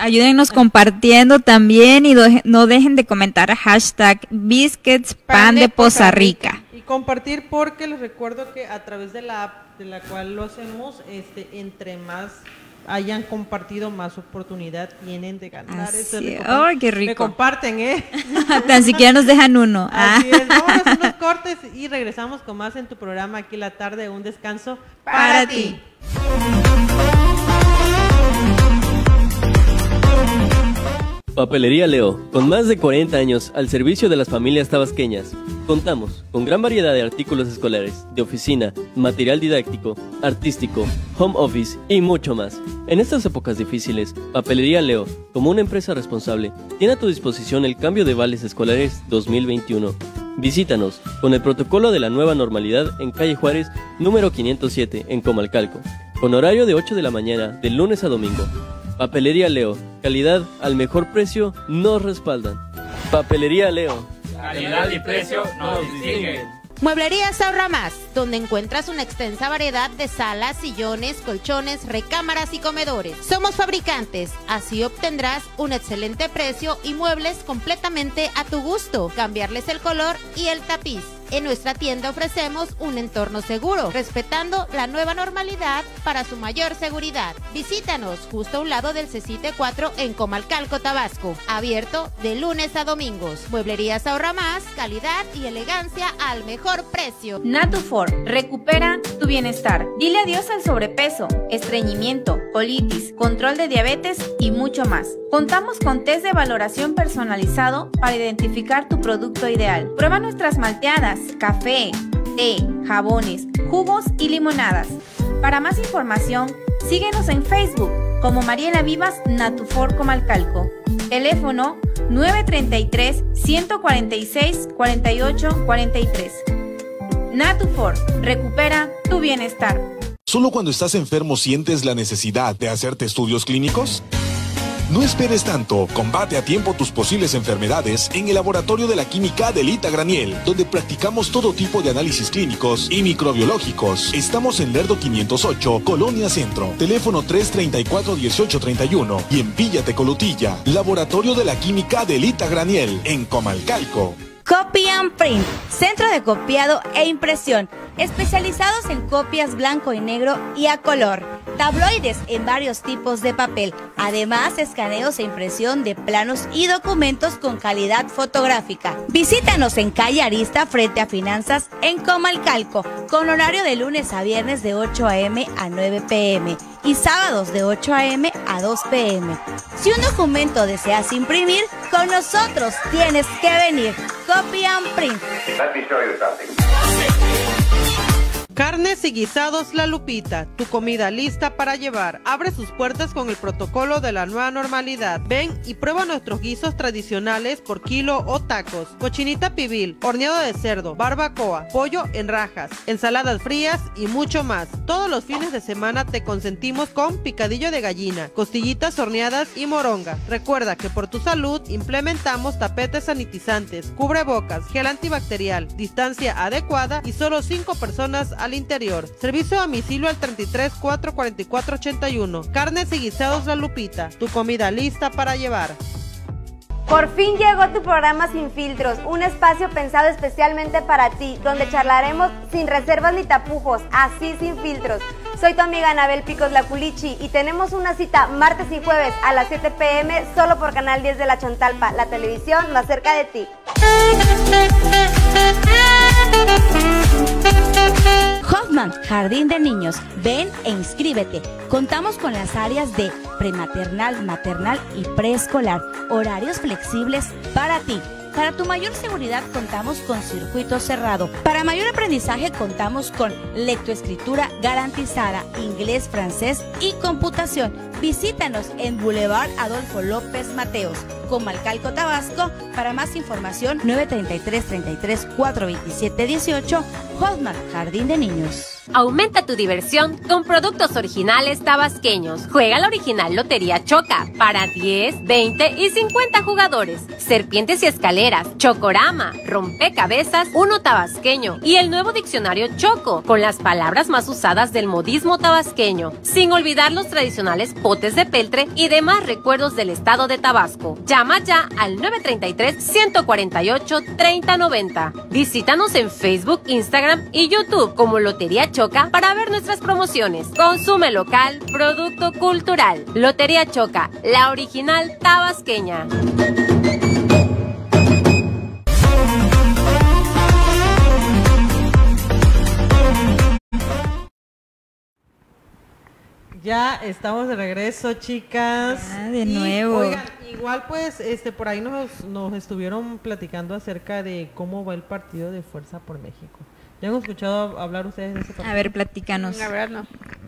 Ayúdennos compartiendo también y no dejen de comentar hashtag biscuits pan, de Poza Rica. Y compartir porque les recuerdo que a través de la app de la cual lo hacemos, este, entre más hayan compartido más oportunidad tienen de ganar. ¡Ay, qué rico! Me comparten, ¿eh? Tan siquiera nos dejan uno. Así es. Vámonos unos cortes y regresamos con más en tu programa aquí la tarde, un descanso para, ti. Papelería Leo, con más de 40 años al servicio de las familias tabasqueñas. Contamos con gran variedad de artículos escolares, de oficina, material didáctico, artístico, home office y mucho más. En estas épocas difíciles, Papelería Leo, como una empresa responsable, tiene a tu disposición el cambio de vales escolares 2021. Visítanos con el protocolo de la nueva normalidad en calle Juárez, número 507, en Comalcalco, con horario de 8 de la mañana, de lunes a domingo. Papelería Leo, calidad al mejor precio, nos respaldan. Papelería Leo. Calidad y precio nos distinguen. Mueblerías Ahorra Más, donde encuentras una extensa variedad de salas, sillones, colchones, recámaras y comedores. Somos fabricantes, así obtendrás un excelente precio y muebles completamente a tu gusto. Cambiarles el color y el tapiz. En nuestra tienda ofrecemos un entorno seguro, respetando la nueva normalidad para su mayor seguridad. Visítanos justo a un lado del CECITE 4 en Comalcalco, Tabasco. Abierto de lunes a domingos. Mueblerías ahorra más, calidad y elegancia al mejor precio. Natufor, recupera tu bienestar. Dile adiós al sobrepeso, estreñimiento, colitis, control de diabetes y mucho más. Contamos con test de valoración personalizado para identificar tu producto ideal. Prueba nuestras malteadas café, té, jabones, jugos y limonadas. Para más información, síguenos en Facebook como Mariela Vivas Natufor Comalcalco. Teléfono 933 146 48 43. Natufor, recupera tu bienestar. ¿Solo cuando estás enfermo sientes la necesidad de hacerte estudios clínicos? No esperes tanto, combate a tiempo tus posibles enfermedades en el laboratorio de la química de Lita Graniel, donde practicamos todo tipo de análisis clínicos y microbiológicos. Estamos en Lerdo 508, Colonia Centro, teléfono 334-1831 y en Villa Tecolutilla, laboratorio de la química de Lita Graniel, en Comalcalco. Copy and Print, centro de copiado e impresión, especializados en copias blanco y negro y a color, tabloides en varios tipos de papel, además escaneos e impresión de planos y documentos con calidad fotográfica. Visítanos en calle Arista frente a Finanzas en Comalcalco, con horario de lunes a viernes de 8 a.m. a 9 p.m. y sábados de 8 a.m. a 2 p.m. Si un documento deseas imprimir, con nosotros tienes que venir. Copy and print. Carnes y guisados La Lupita, tu comida lista para llevar. Abre sus puertas con el protocolo de la nueva normalidad. Ven y prueba nuestros guisos tradicionales por kilo o tacos. Cochinita pibil, horneado de cerdo, barbacoa, pollo en rajas, ensaladas frías y mucho más. Todos los fines de semana te consentimos con picadillo de gallina, costillitas horneadas y moronga. Recuerda que por tu salud implementamos tapetes sanitizantes, cubrebocas, gel antibacterial, distancia adecuada y solo 5 personas al interior. Servicio a domicilio al 33 444 81. Carnes y guisados La Lupita. Tu comida lista para llevar. Por fin llegó tu programa Sin Filtros, un espacio pensado especialmente para ti, donde charlaremos sin reservas ni tapujos, así sin filtros. Soy tu amiga Anabel Picos Laculichi y tenemos una cita martes y jueves a las 7 pm solo por Canal 10 de la Chontalpa, la televisión más cerca de ti. Hoffman, Jardín de Niños. Ven e inscríbete. Contamos con las áreas de prematernal, maternal y preescolar. Horarios flexibles para ti. Para tu mayor seguridad contamos con circuito cerrado. Para mayor aprendizaje contamos con lectoescritura garantizada, inglés, francés y computación. Visítanos en Boulevard Adolfo López Mateos, Comalcalco, Tabasco. Para más información, 933 33 427 18, Hotmart Jardín de Niños. Aumenta tu diversión con productos originales tabasqueños. Juega la original Lotería Choca para 10, 20 y 50 jugadores. Serpientes y escaleras, Chocorama, Rompecabezas, uno tabasqueño y el nuevo diccionario Choco con las palabras más usadas del modismo tabasqueño. Sin olvidar los tradicionales potes de peltre y demás recuerdos del estado de Tabasco. Llama ya al 933 148 3090. Visítanos en Facebook, Instagram y YouTube como Lotería Choca para ver nuestras promociones. Consume local, producto cultural. Lotería Choca, la original tabasqueña. Ya estamos de regreso, chicas. de nuevo. igual pues este por ahí nos, nos estuvieron platicando acerca de cómo va el partido de Fuerza por México. ¿Ya han escuchado hablar ustedes de ese partido? A ver, platícanos. La verdad no.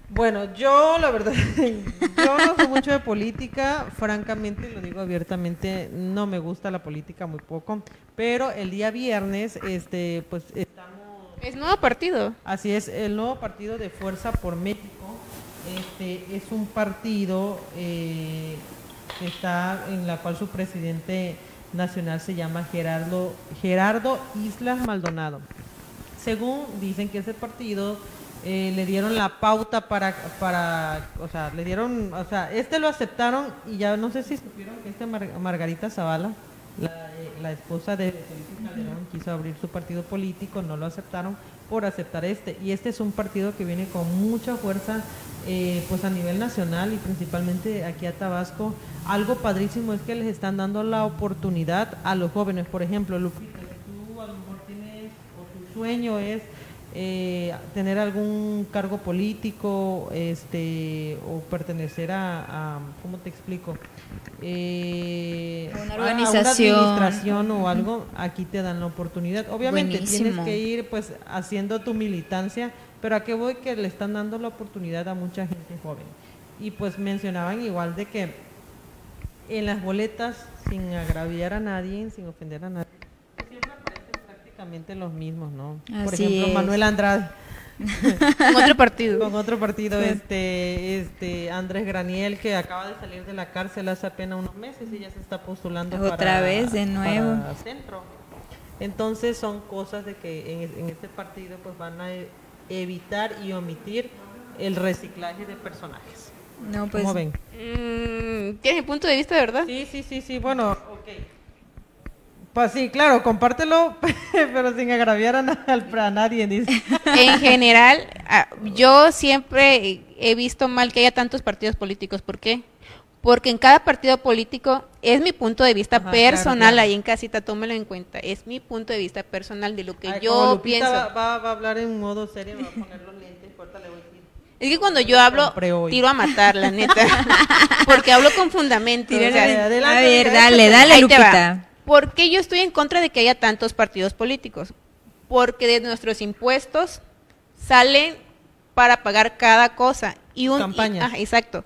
Bueno, yo la verdad, yo no sé mucho de política, francamente, lo digo abiertamente, no me gusta la política muy poco, pero el día viernes, este, pues estamos... Es nuevo partido. Así es, el nuevo partido de Fuerza por México, este, es un partido eh, que está en la cual su presidente nacional se llama Gerardo, Gerardo Islas Maldonado. Según dicen que ese partido eh, le dieron la pauta para, para, o sea, le dieron, o sea, este lo aceptaron y ya no sé si supieron que este Margarita Zavala, eh, la, esposa de Felipe Calderón, quiso abrir su partido político, no lo aceptaron por aceptar este. Y este es un partido que viene con mucha fuerza, eh, pues a nivel nacional y principalmente aquí a Tabasco. Algo padrísimo es que les están dando la oportunidad a los jóvenes, por ejemplo, Lupita sueño es eh, tener algún cargo político este o pertenecer a, ¿cómo te explico? Eh, una organización. administración o algo aquí te dan la oportunidad. Obviamente tienes que ir pues haciendo tu militancia pero a qué voy que le están dando la oportunidad a mucha gente joven. Y pues mencionaban igual de que en las boletas sin agraviar a nadie sin ofender a nadie los mismos, ¿no? Por ejemplo, Manuel Andrade. Con otro partido. Con otro partido, este, este Andrés Graniel, que acaba de salir de la cárcel hace apenas unos meses y ya se está postulando otra vez de nuevo centro. Entonces son cosas de que en, este partido pues van a evitar y omitir el reciclaje de personajes. No, pues. ¿Cómo ven? Mm, Tiene punto de vista, ¿verdad? Sí, sí, sí, sí. Bueno, ok pues sí, claro, compártelo, pero sin agraviar a, nadie. En general, yo siempre he visto mal que haya tantos partidos políticos. ¿Por qué? Porque en cada partido político es mi punto de vista personal, ahí en casita, tómelo en cuenta, es mi punto de vista personal de lo que yo pienso. Va, va, a hablar en modo serio, va a poner los lentes, le voy a. Es que cuando yo hablo, tiro a matar, la neta. Porque hablo con fundamento. a ver, dale, dale, Lupita. ¿Por qué yo estoy en contra de que haya tantos partidos políticos? Porque de nuestros impuestos salen para pagar cada cosa. Y un, Campaña. exacto.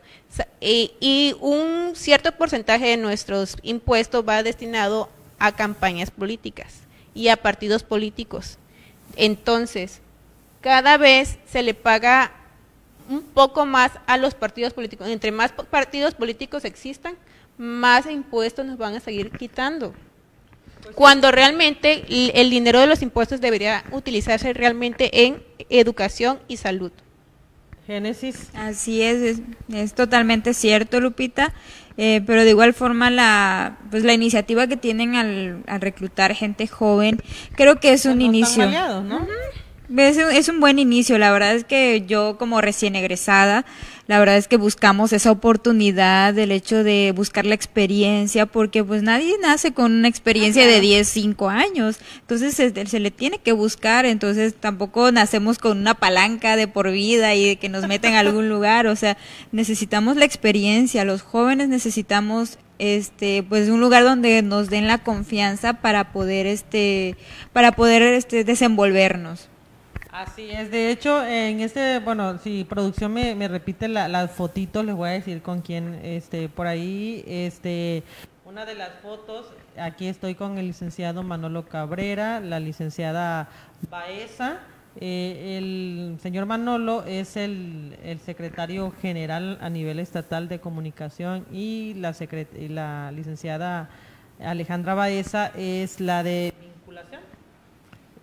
Y, un cierto porcentaje de nuestros impuestos va destinado a campañas políticas y a partidos políticos. Entonces, cada vez se le paga un poco más a los partidos políticos. Entre más partidos políticos existan, más impuestos nos van a seguir quitando cuando realmente el dinero de los impuestos debería utilizarse realmente en educación y salud. Génesis. Así es, es, totalmente cierto, Lupita. Eh, pero de igual forma la pues la iniciativa que tienen al, al reclutar gente joven creo que es un inicio ¿no? es, es un buen inicio la verdad es que yo como recién egresada la verdad es que buscamos esa oportunidad del hecho de buscar la experiencia porque pues nadie nace con una experiencia de 10, 5 años. Entonces se, se le tiene que buscar. Entonces tampoco nacemos con una palanca de por vida y de que nos meten a algún lugar. O sea necesitamos la experiencia. Los jóvenes necesitamos este pues un lugar donde nos den la confianza para poder este para poder este desenvolvernos Así es, de hecho, en este, bueno, si producción me, repite la- las fotitos, les voy a decir con quién, este, por ahí, este, una de las fotos, aquí estoy con el licenciado Manolo Cabrera, la licenciada Baeza, eh, el señor Manolo es el, el secretario general a nivel estatal de comunicación y la, secret- y la licenciada Alejandra Baeza es la de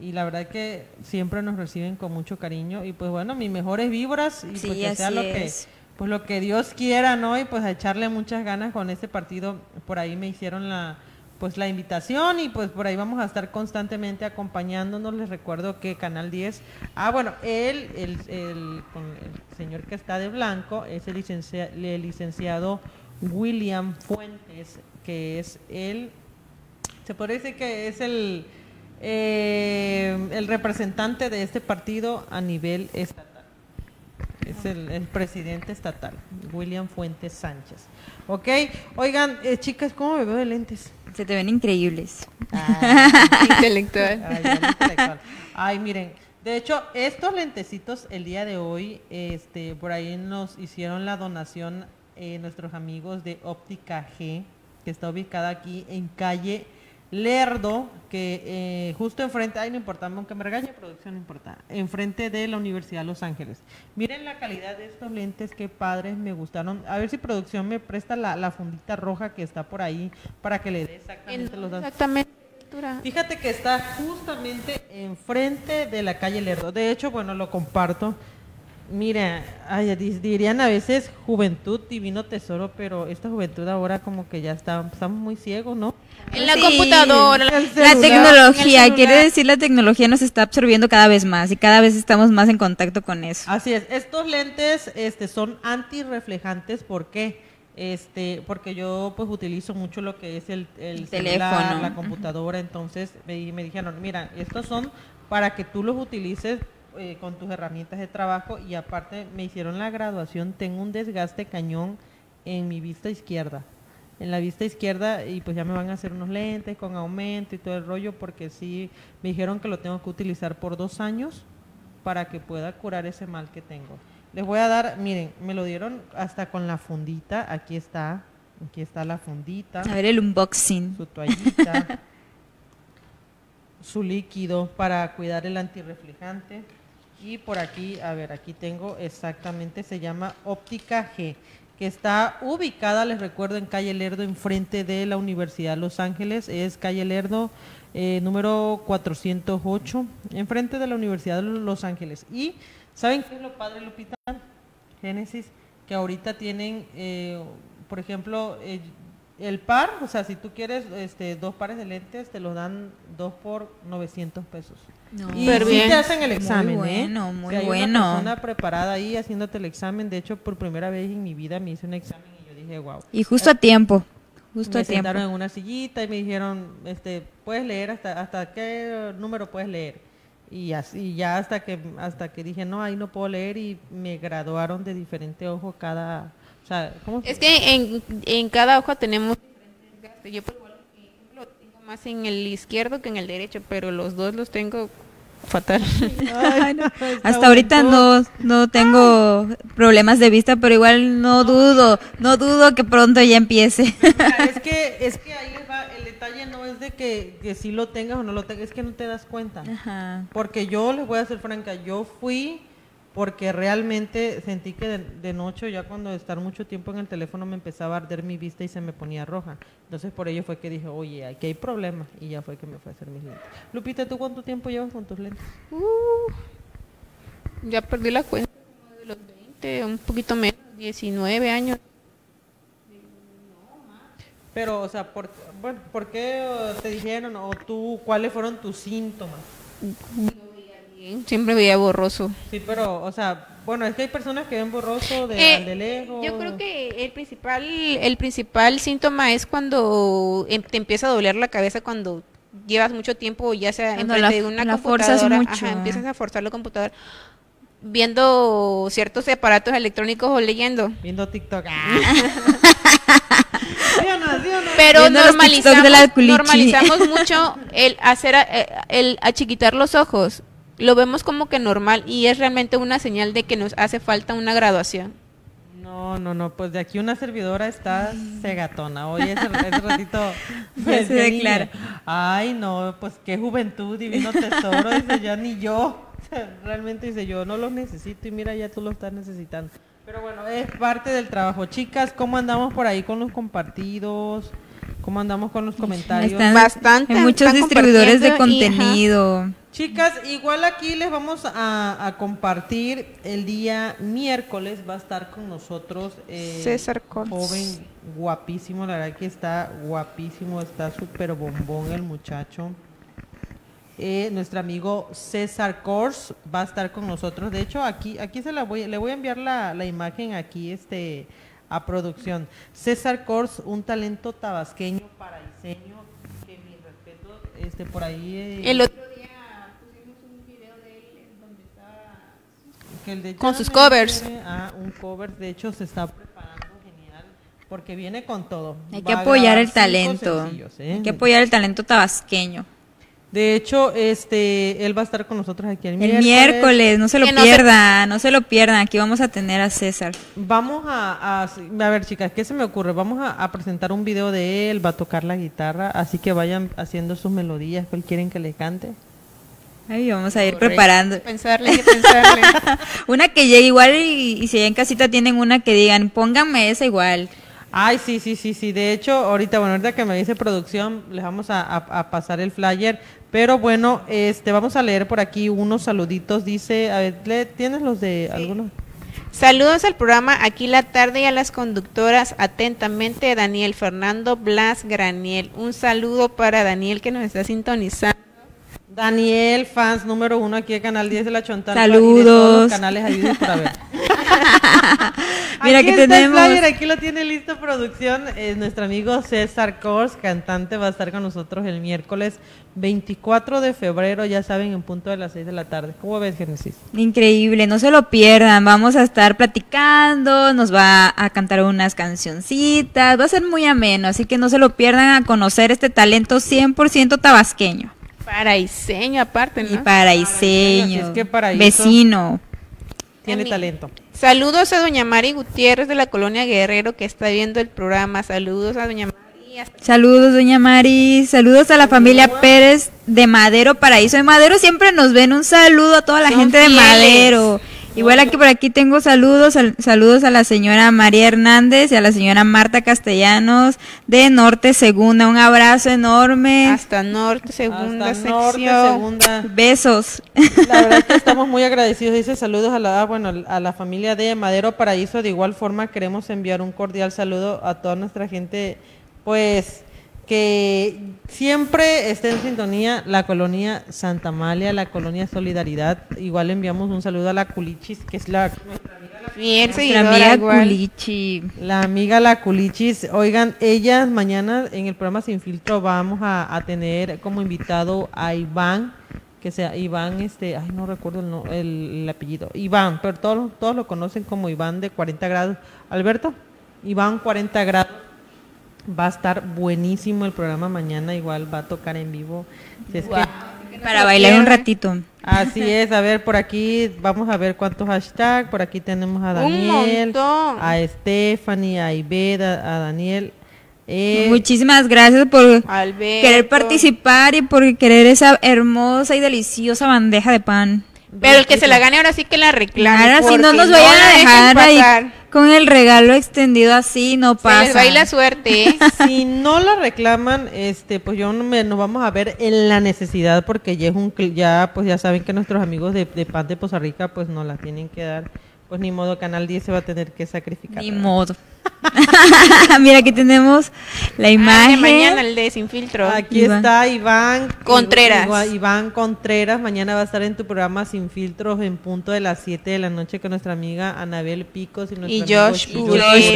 y la verdad que siempre nos reciben con mucho cariño y pues bueno, mis mejores víboras y Sí, pues que sea lo que es. pues lo que Dios quiera, ¿no? Y pues a echarle muchas ganas con este partido. Por ahí me hicieron la pues la invitación y pues por ahí vamos a estar constantemente acompañándonos. Les recuerdo que Canal 10, ah bueno, él, el, el, con el señor que está de blanco, es el, licencia- el licenciado William Fuentes, que es el se podría decir que es el, eh, el representante de este partido a nivel estatal. Es el, el presidente estatal, William Fuentes Sánchez. Ok, oigan, eh, chicas, ¿cómo me veo de lentes? se te ven increíbles Intelectual. Ay, intelectual. Ay, miren, de hecho, estos lentecitos el día de hoy, este, por ahí nos hicieron la donación eh, nuestros amigos de Óptica G, que está ubicada aquí en calle Lerdo, que eh, justo enfrente, ay, no importa, aunque me regañe producción, no importa, enfrente de la Universidad de Los Ángeles. Miren la calidad de estos lentes, qué padres, me gustaron. A ver si producción me presta la, la fundita roja que está por ahí para que le dé exactamente los datos. Exactamente. Fíjate que está justamente enfrente de la calle Lerdo. De hecho, bueno, lo comparto. Mira, ay, di- dirían a veces juventud, divino tesoro, pero esta juventud ahora como que ya está, estamos muy ciegos, ¿no? En la Sí. computadora, la, tecnología, quiere decir la tecnología nos está absorbiendo cada vez más y cada vez estamos más en contacto con eso. Así es, estos lentes este, son antirreflejantes, ¿por qué? Este, porque yo pues utilizo mucho lo que es el, el El celular, teléfono. la computadora, entonces me, me dijeron, mira, estos son para que tú los utilices eh, con tus herramientas de trabajo y aparte me hicieron la graduación, tengo un desgaste cañón en mi vista izquierda. En la vista izquierda y pues ya me van a hacer unos lentes con aumento y todo el rollo porque sí me dijeron que lo tengo que utilizar por dos años para que pueda curar ese mal que tengo. Les voy a dar, miren, me lo dieron hasta con la fundita, aquí está, aquí está la fundita, A ver el unboxing. su toallita, su líquido para cuidar el antirreflejante y por aquí, a ver, aquí tengo exactamente, se llama Óptica G, que está ubicada, les recuerdo, en calle Lerdo, enfrente de la Universidad de Los Ángeles, es calle Lerdo eh, número 408, enfrente de la Universidad de Los Ángeles. Y, ¿saben qué es lo padre, Lupita? Génesis, que ahorita tienen, eh, por ejemplo, eh, el par, o sea, si tú quieres este, dos pares de lentes, te los dan dos por 900 pesos. No. Y Súper sí bien. te hacen el Muy examen, ¿eh? bueno, muy O sea, hay bueno. Una persona preparada ahí haciéndote el examen. De hecho, por primera vez en mi vida me hice un examen y yo dije, wow. Y justo a tiempo, justo me a tiempo. sentaron en una sillita y me dijeron, este, puedes leer hasta hasta qué número puedes leer. Y así ya hasta que hasta que dije, no, ahí no puedo leer y me graduaron de diferente ojo cada, o sea, ¿cómo? Es que en, en cada ojo tenemos. Yo por ejemplo tengo más en el izquierdo que en el derecho, pero los dos los tengo fatal. Ay, no, está Hasta ahorita no, no tengo problemas de vista, pero igual no dudo, no dudo que pronto ya empiece. Mira, es que es que ahí va, el detalle no es de que, que si lo tengas o no lo tengas, es que no te das cuenta. Ajá. Porque yo les voy a ser franca, yo fui porque realmente sentí que de, de noche, ya cuando estar mucho tiempo en el teléfono me empezaba a arder mi vista y se me ponía roja. Entonces por ello fue que dije, oye, aquí hay problema. Y ya fue que me fue a hacer mis lentes. Lupita, ¿tú cuánto tiempo llevas con tus lentes? Uh, ya perdí la cuenta como de los 20, un poquito menos, 19 años. Pero, o sea, ¿por, bueno, ¿por qué te dijeron o tú, cuáles fueron tus síntomas? Siempre veía borroso. Sí, pero, o sea, bueno, es que hay personas que ven borroso de, Eh, de lejos. Yo creo que el principal, el principal síntoma es cuando em- te empieza a doler la cabeza cuando llevas mucho tiempo, ya sea Cuando enfrente la- de una la forzas computadora, mucho. ajá, empiezas a forzar la computadora viendo ciertos aparatos electrónicos o leyendo. Viendo TikTok. Ah. Pero normalizamos, de la culichi. normalizamos mucho el hacer a- eh, el achiquitar los ojos. Lo vemos como que normal y es realmente una señal de que nos hace falta una graduación. No, no, no, pues de aquí una servidora está cegatona. Oye, ese, ese ratito me se declara. Ay, no, pues qué juventud, divino tesoro. Dice, ya ni yo. Realmente dice, yo no lo necesito y mira, ya tú lo estás necesitando. Pero bueno, es parte del trabajo. Chicas, ¿cómo andamos por ahí con los compartidos? ¿Cómo andamos con los comentarios? Están- Bastante, Hay muchos están distribuidores de y, contenido. Chicas, igual aquí les vamos a, a compartir el día miércoles, va a estar con nosotros eh, César Cors. joven, guapísimo, la verdad que está guapísimo, está súper bombón el muchacho. Eh, nuestro amigo César Kors va a estar con nosotros. De hecho, aquí, aquí se la voy, le voy a enviar la, la imagen aquí, este, a producción. César Kors, un talento tabasqueño, paraiseño, que mi respeto, este, por ahí. eh, El otro que el de Con sus covers. ah, un cover, de hecho se está preparando genial, porque viene con todo. Hay Va que a apoyar el talento. ¿eh? Hay que apoyar el talento tabasqueño. De hecho, este, él va a estar con nosotros aquí el, El miércoles, no se lo Que no se- pierdan, no se lo pierdan. Aquí vamos a tener a César. Vamos a, a, a ver, chicas, ¿qué se me ocurre? Vamos a, a presentar un video de él, va a tocar la guitarra, así que vayan haciendo sus melodías, ¿cuál quieren que le cante? Ay, vamos a ir Correcto. preparando. Pensarle, hay que pensarle. una que llegue igual y, y si allá en casita tienen una que digan, pónganme esa igual. Ay, sí, sí, sí, sí. De hecho, ahorita, bueno, ahorita que me dice producción, les vamos a, a- a pasar el flyer. Pero bueno, este, vamos a leer por aquí unos saluditos. Dice, a ver, ¿le- ¿tienes los de algunos? Saludos al programa Aquí la tarde y a las conductoras. Atentamente, Daniel Fernando Blas Graniel. Un saludo para Daniel que nos está sintonizando. Daniel, fans número uno aquí de Canal 10 de la Chontalpa. Saludos. Y de todos los canales por haber. Mira aquí que está tenemos. el flyer, aquí lo tiene listo producción. Eh, nuestro amigo César Kors, cantante, va a estar con nosotros el miércoles 24 de febrero, ya saben, en punto de las 6 de la tarde. ¿Cómo ves, Génesis? Increíble, no se lo pierdan. Vamos a estar platicando, nos va a cantar unas cancioncitas, va a ser muy ameno, así que no se lo pierdan a conocer este talento 100% tabasqueño Paraiseño aparte, y ¿no? paraiseño, es que Paraíso- vecino. Tiene talento. Saludos a doña Mari Gutiérrez de la colonia Guerrero que está viendo el programa. Saludos a doña Mari. hasta- Saludos, doña Mari. Saludos a la familia Pérez de Madero Paraíso. De Madero siempre nos ven. Un saludo a toda la Son gente de. Madero. Igual aquí por aquí tengo saludos, al- saludos a la señora María Hernández y a la señora Marta Castellanos de Norte Segunda. Un abrazo enorme. Hasta Norte, segunda Hasta norte, sección. segunda. Besos. La verdad que estamos muy agradecidos. Dice saludos a la, ah, bueno, a la familia de Madero Paraíso. De igual forma queremos enviar un cordial saludo a toda nuestra gente, pues que siempre esté en sintonía la colonia Santa Amalia, la colonia Solidaridad. Igual enviamos un saludo a la Culichis, que es la Nuestra seguidora amiga. Culichi. La amiga La Culichis, oigan, ellas mañana en el programa Sin Filtro vamos a, a tener como invitado a Iván, que sea Iván, este, ay no recuerdo el, no- el- el apellido, Iván, pero todos, todos lo conocen como Iván de 40 grados. Alberto, Iván 40 grados. Va a estar buenísimo el programa mañana, igual va a tocar en vivo. Si es que- Para bailar un ratito. Así es, a ver, por aquí vamos a ver cuántos hashtags. Por aquí tenemos a Daniel, a Stephanie, a Iveda, a Daniel. Eh, Muchísimas gracias por Alberto. querer participar y por querer esa hermosa y deliciosa bandeja de pan. Pero el que se la gane ahora sí que la reclame. Ahora sí no nos vayan a dejar ahí con el regalo extendido así, no Se pasa. les va la suerte. ¿eh? si no la reclaman, este, pues yo no me, nos vamos a ver en la necesidad porque ya es un, ya, pues ya saben que nuestros amigos de, de Pan de Poza Rica, pues nos la tienen que dar pues ni modo, Canal 10 se va a tener que sacrificar. Ni modo. Mira, aquí tenemos la Ah, imagen. de mañana el de Sin Filtro. Aquí Iván. está Iván Contreras. Iván, Iván Contreras. Mañana va a estar en tu programa Sin Filtros en punto de las 7 de la noche con nuestra amiga Anabel Picos y, nuestro Y amigo Josh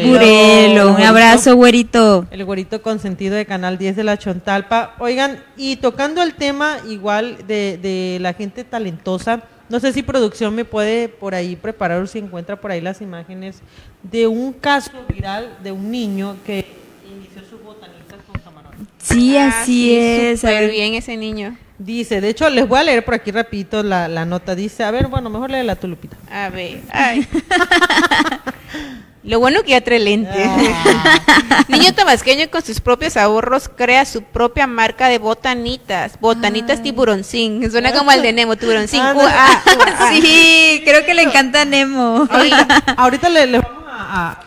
Burelo. Un abrazo, güerito. El güerito consentido de Canal 10 de la Chontalpa. Oigan, y tocando el tema igual de, de la gente talentosa, no sé si producción me puede por ahí preparar o si encuentra por ahí las imágenes de un caso viral de un niño que inició sus botanistas con camarones. Sí, Ah, así sí, es. a súper ver. bien ese niño. Dice, de hecho, les voy a leer por aquí rapidito la, la nota. Dice, a ver, bueno, mejor lee la tulupita. A ver. Ay. Lo bueno que ya trae lentes. Ah. Niño tabasqueño con sus propios ahorros crea su propia marca de botanitas. Botanitas tiburoncín. Suena como el de Nemo, tiburoncín. Ah, no. Ah, ah. Sí, creo que le encanta Nemo. Ahorita, ahorita le, le vamos a, a-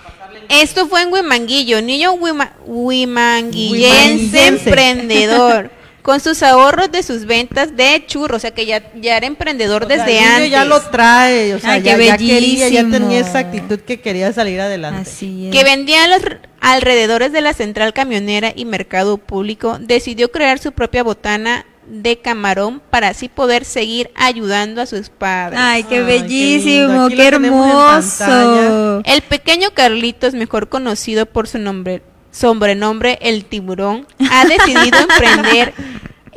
Esto fue en Huimanguillo, niño huima- huimanguillense Huimanguillense. emprendedor. Con sus ahorros de sus ventas de churros, o sea que ya, ya era emprendedor o sea, desde el niño antes. ya lo trae, o sea, Ay, ya, ya quería, ya tenía esa actitud que quería salir adelante. Así es. que vendía a los alrededores de la central camionera y mercado público, decidió crear su propia botana de camarón para así poder seguir ayudando a sus padres. Ay, qué Ay, qué bellísimo, qué, hermoso. El pequeño Carlitos, mejor conocido por su nombre, sobrenombre El Tiburón, ha decidido emprender.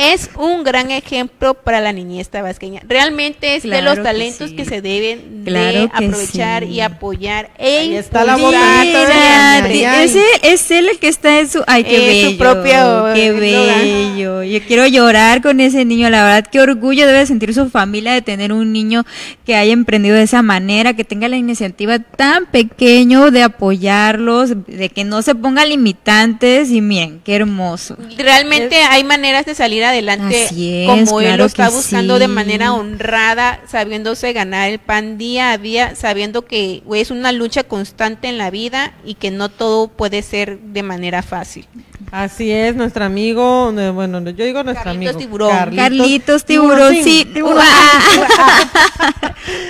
Es un gran ejemplo para la niñez tabasqueña. Realmente es de los que talentos sí. que se deben Claro de aprovechar sí. y apoyar. E Ahí está la Ña. ese es él el que está en su ay qué Eh, su propio qué eslogan. bello yo quiero llorar con ese niño la verdad qué orgullo debe sentir su familia de tener un niño que haya emprendido de esa manera que tenga la iniciativa tan pequeño de apoyarlos de que no se ponga limitantes y miren qué hermoso Realmente hay maneras de salir adelante es, como él lo está buscando de manera honrada, sabiéndose ganar el pan día a día, sabiendo que es una lucha constante en la vida y que no todo puede ser de manera fácil. Así es, nuestro amigo, bueno, yo digo nuestro Carlitos amigo. Tiburón. Carlitos tiburón sí Tiburón.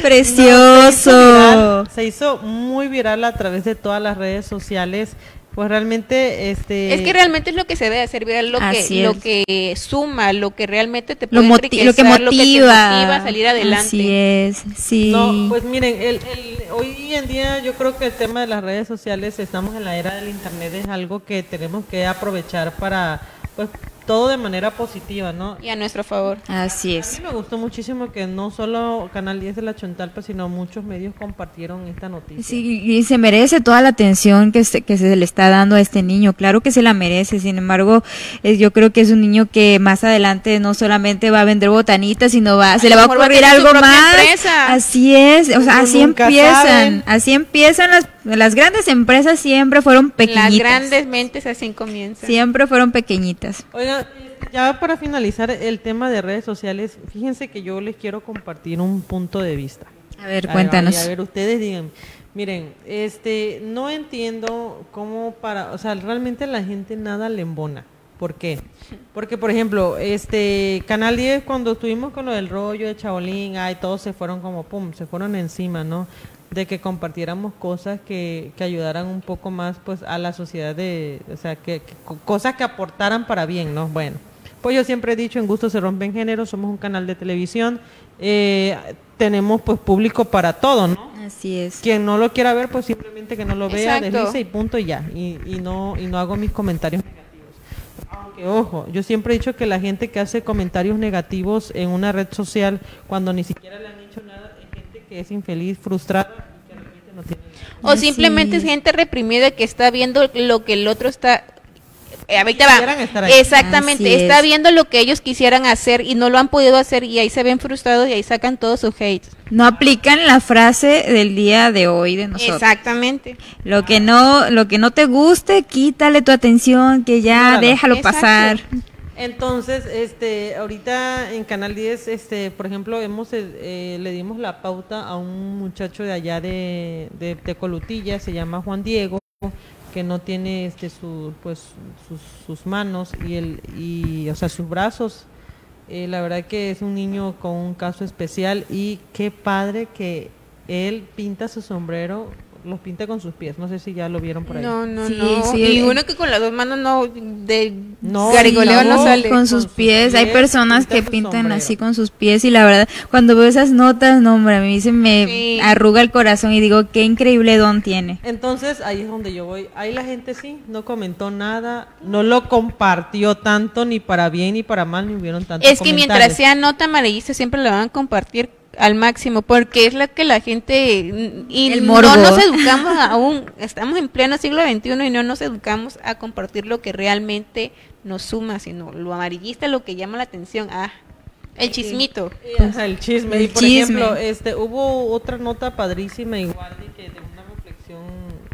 precioso No, se, hizo viral, se hizo muy viral a través de todas las redes sociales. Pues realmente, este... Es que realmente es lo que se debe hacer, ver lo Así que, lo que suma, lo que realmente te lo, puede moti- lo que enriquecer, motiva te motiva a salir adelante. así es sí. No, pues miren, el, el- hoy en día yo creo que el tema de las redes sociales, estamos en la era del internet, es algo que tenemos que aprovechar para, pues, todo de manera positiva, ¿no? Y a nuestro favor. así A es mí me gustó muchísimo que no solo Canal 10 de la Chontalpa, sino muchos medios compartieron esta noticia. Sí, y se merece toda la atención que se, que se le está dando a este niño. Claro que se la merece. Sin embargo, yo creo que es un niño que más adelante no solamente va a vender botanitas, sino va, se le va a va a ocurrir algo más. empresa. Así es. O sea, Uno así empiezan. Así empiezan las, las grandes empresas siempre fueron pequeñitas. Las grandes mentes así comienzan. Siempre fueron pequeñitas. Oiga, ya para finalizar el tema de redes sociales, fíjense que yo les quiero compartir un punto de vista. A ver, cuéntanos. ay, A ver, ustedes digan. Miren, este, no entiendo cómo para, o sea, realmente la gente nada le embona. ¿Por qué? Porque, por ejemplo, este, Canal 10, cuando estuvimos con lo del rollo de Chabolín, ay, todos se fueron como, pum, se fueron encima, ¿no? De que compartiéramos cosas que, que ayudaran un poco más, pues, a la sociedad de, o sea, que, que co- cosas que aportaran para bien, ¿no? Bueno, pues yo siempre he dicho, en gusto se rompen géneros, somos un canal de televisión, eh, tenemos, pues, público para todo, ¿no? Así es. Quien no lo quiera ver, pues simplemente que no lo vea, Exacto. deslice y punto y ya. Y, y no y no hago mis comentarios negativos. Aunque ojo, yo siempre he dicho que la gente que hace comentarios negativos en una red social cuando ni siquiera le han hecho nada que es infeliz, frustrada que no tiene. O simplemente es gente reprimida que está viendo lo que el otro está... Eh, ahorita va. Exactamente, Así está es. viendo lo que ellos quisieran hacer y no lo han podido hacer y ahí se ven frustrados y ahí sacan todo su hate. No aplican la frase del día de hoy de nosotros. Exactamente. Lo que no, lo que no te guste, quítale tu atención, que ya déjalo Exacto. pasar. Entonces, este, ahorita en Canal 10, este, por ejemplo, hemos eh, eh, le dimos la pauta a un muchacho de allá de, de Tecolutilla, se llama Juan Diego, que no tiene este su, pues sus, sus manos y el y o sea sus brazos. Eh, la verdad que es un niño con un caso especial y qué padre que él pinta su sombrero los pinta con sus pies. No sé si ya lo vieron por ahí. No, no, Sí, no. sí, y uno que con las dos manos no, de No, garigoleo no, no, sale. con sus pies. Hay pies, personas pinta que pintan sombrero. así con sus pies y la verdad, cuando veo esas notas, no, hombre, a mí se me Sí. arruga el corazón y digo, qué increíble don tiene. Entonces ahí es donde yo voy. Ahí la gente sí, no comentó nada, no lo compartió tanto ni para bien ni para mal, ni hubieron tantos Es que mientras sea nota amarillista siempre la van a compartir al máximo porque es la que la gente y El no nos educamos aún estamos en pleno siglo XXI y no nos educamos a compartir lo que realmente nos suma sino lo amarillista lo que llama la atención. Ah el chismito. Ajá, el chisme. El y por chisme. ejemplo, este, hubo otra nota padrísima igual de que de una reflexión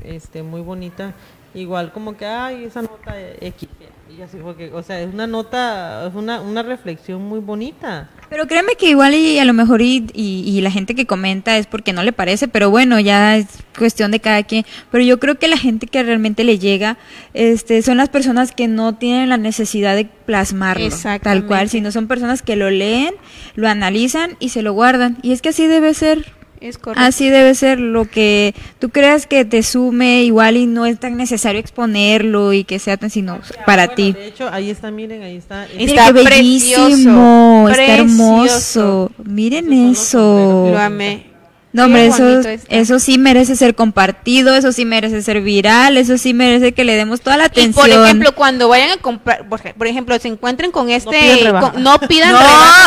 este muy bonita, igual como que ay, esa nota X y así porque, o sea, es una nota, es una una reflexión muy bonita. Pero créeme que igual y a lo mejor y, y- y la gente que comenta es porque no le parece, pero bueno, ya es cuestión de cada quien. Pero yo creo que la gente que realmente le llega, este, son las personas que no tienen la necesidad de plasmarlo, tal cual, sino son personas que lo leen, lo analizan y se lo guardan. Y es que así debe ser. Es correcto Así debe ser lo que tú creas que te sume igual y no es tan necesario exponerlo y que sea tan sino para Bueno, ti. De hecho, ahí está, miren, ahí está. Está bellísimo, precioso, está hermoso. precioso. Miren eso. lo amé No, hombre, eso, eso sí merece ser compartido, eso sí merece ser viral, eso sí merece que le demos toda la Y atención. por ejemplo, cuando vayan a comprar, por, ej- por ejemplo, se encuentren con este, pidan rebaja. con- no pidan No,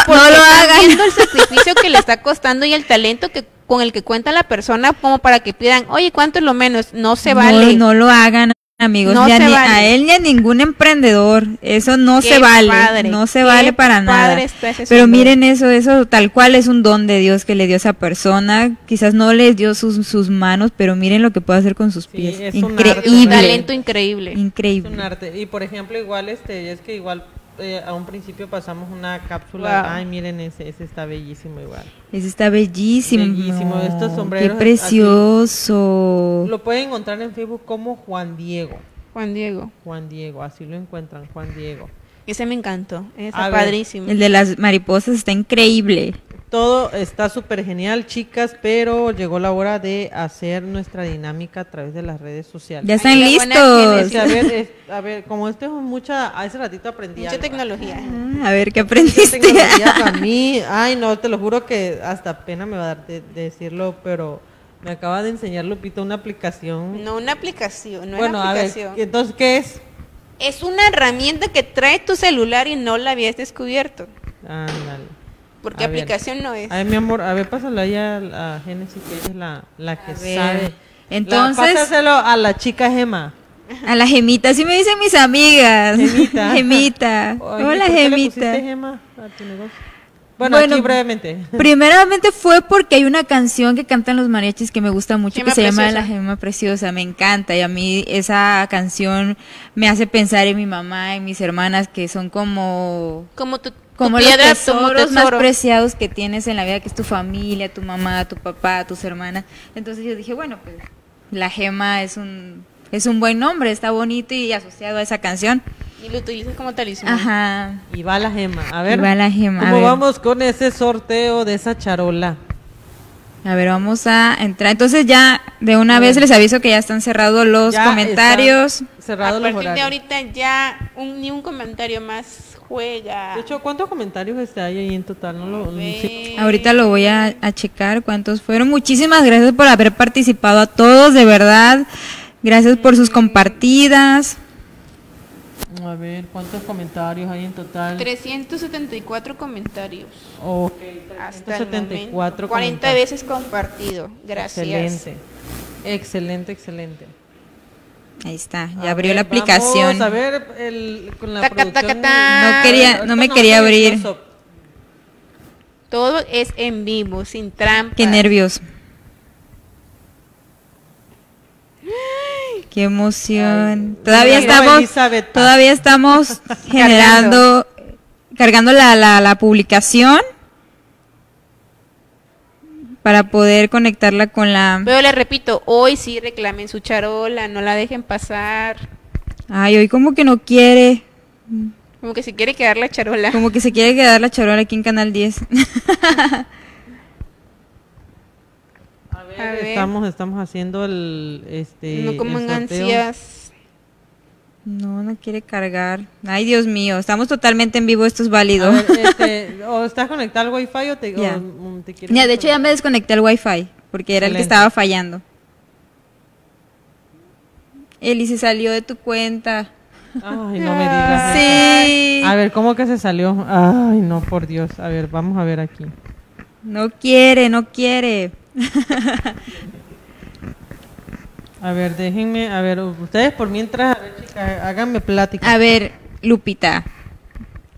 porque no lo hagan. viendo el sacrificio que le está costando y el talento que con el que cuenta la persona como para que pidan, oye, ¿cuánto es lo menos? No se vale. No, no lo hagan, amigos, No ni a, se ni vale. a él ni a ningún emprendedor. Eso no Qué se vale, padre, no se qué vale para nada. Pero miren eso, eso tal cual es un don de Dios que le dio a esa persona. Quizás no le dio sus, sus manos, pero miren lo que puede hacer con sus Sí, pies. es un arte, Es un Increíble. talento increíble. Es Increíble. un arte. Y por ejemplo, igual este, es que igual eh, a un principio pasamos una cápsula. Wow. Ay, miren ese, ese está bellísimo igual. Ese está bellísimo. Bellísimo, estos sombreros Qué así. precioso. Lo pueden encontrar en Facebook como Juan Diego. Juan Diego. Juan Diego, así lo encuentran, Juan Diego. Ese me encantó. Está A ver. padrísimo. El de las mariposas está increíble. Todo está súper genial, chicas, pero llegó la hora de hacer nuestra dinámica a través de las redes sociales. Ya están Ay, listos. A ver, es- a ver, como esto es mucha, a ese ratito aprendí Mucha algo. tecnología. Ah, A ver qué Mucha aprendiste. tecnología para mí. Ay, no, te lo juro que hasta pena me va a dar de, de decirlo, pero me acaba de enseñar Lupita una aplicación. No una aplicación, no bueno, es a ver, aplicación. entonces, ¿qué es? Es una herramienta que trae tu celular y no la habías descubierto. Ándale. Porque A ver. aplicación no es. Ay, mi amor, a ver, pásalo ahí a, a Génesis, que ella es la, la que A sabe. Entonces- La- pásaselo a la chica Gema. A la gemita, así me dicen mis amigas. Gemita. Gemita. Oye, Hola, ¿por qué le Gemita. pusiste Gema a tu negocio? Bueno, Bueno, aquí brevemente. Primeramente fue porque hay una canción que cantan los mariachis que me gusta mucho Gema que se llama. La Gema Preciosa, me encanta y a mí esa canción me hace pensar en mi mamá y mis hermanas que son como Como tu, tu como piedra, los tesoros más preciados que tienes en la vida, que es tu familia, tu mamá, tu papá, tus hermanas. Entonces yo dije, bueno, pues la gema es un es un buen nombre, está bonito y asociado a esa canción. Y lo utilizas como talismán. Ajá. Y va la Gema. A ver. Y va la Gema, a ¿Cómo ver. vamos con ese sorteo de esa charola? A ver, vamos a entrar. Entonces ya de una A vez ver. les aviso que ya están cerrados los Ya comentarios. Cerrados A los partir de horarios. ahorita ya un, ni un comentario más juega. De hecho, ¿cuántos comentarios está ahí ahí en total? No lo, sí. Ahorita lo voy a, a checar cuántos fueron. Muchísimas gracias por haber participado a todos, de verdad. Gracias por sus compartidas. A ver, ¿cuántos comentarios hay en total? 374 comentarios. Ok, Hasta el 374 momento. 40 comentarios. veces compartido. Gracias. Excelente. Excelente, excelente. Ahí está, A ya abrió ver, la aplicación. Vamos a ver el, con la Taca. No quería- no me quería abrir. Todo es en vivo, sin trampa. Qué nervios. Qué emoción. Todavía estamos, Elizabeth. todavía estamos generando, cargando la, la, la publicación para poder conectarla con la. Pero les repito, hoy sí reclamen su charola, no la dejen pasar. Ay, hoy como que no quiere, Como que si quiere quedar la charola. como que se quiere quedar la charola aquí en Canal 10. A ver, estamos, estamos haciendo el, este, No como el en sorteo. ansias. No, no quiere cargar. Ay, Dios mío, estamos totalmente en vivo, esto es válido. Ver, este, o estás conectado al wifi o te, o, Ya. mm, te Ya, de hecho ya me desconecté al wifi, porque era el que estaba fallando. Eli se salió de tu cuenta. Ay, no me digas. Sí. A ver, ¿cómo que se salió? Ay, no, por Dios. A ver, vamos a ver aquí. No quiere, no quiere. A ver, déjenme, a ver, ustedes por mientras, a ver, chicas, háganme plática. A ver, Lupita,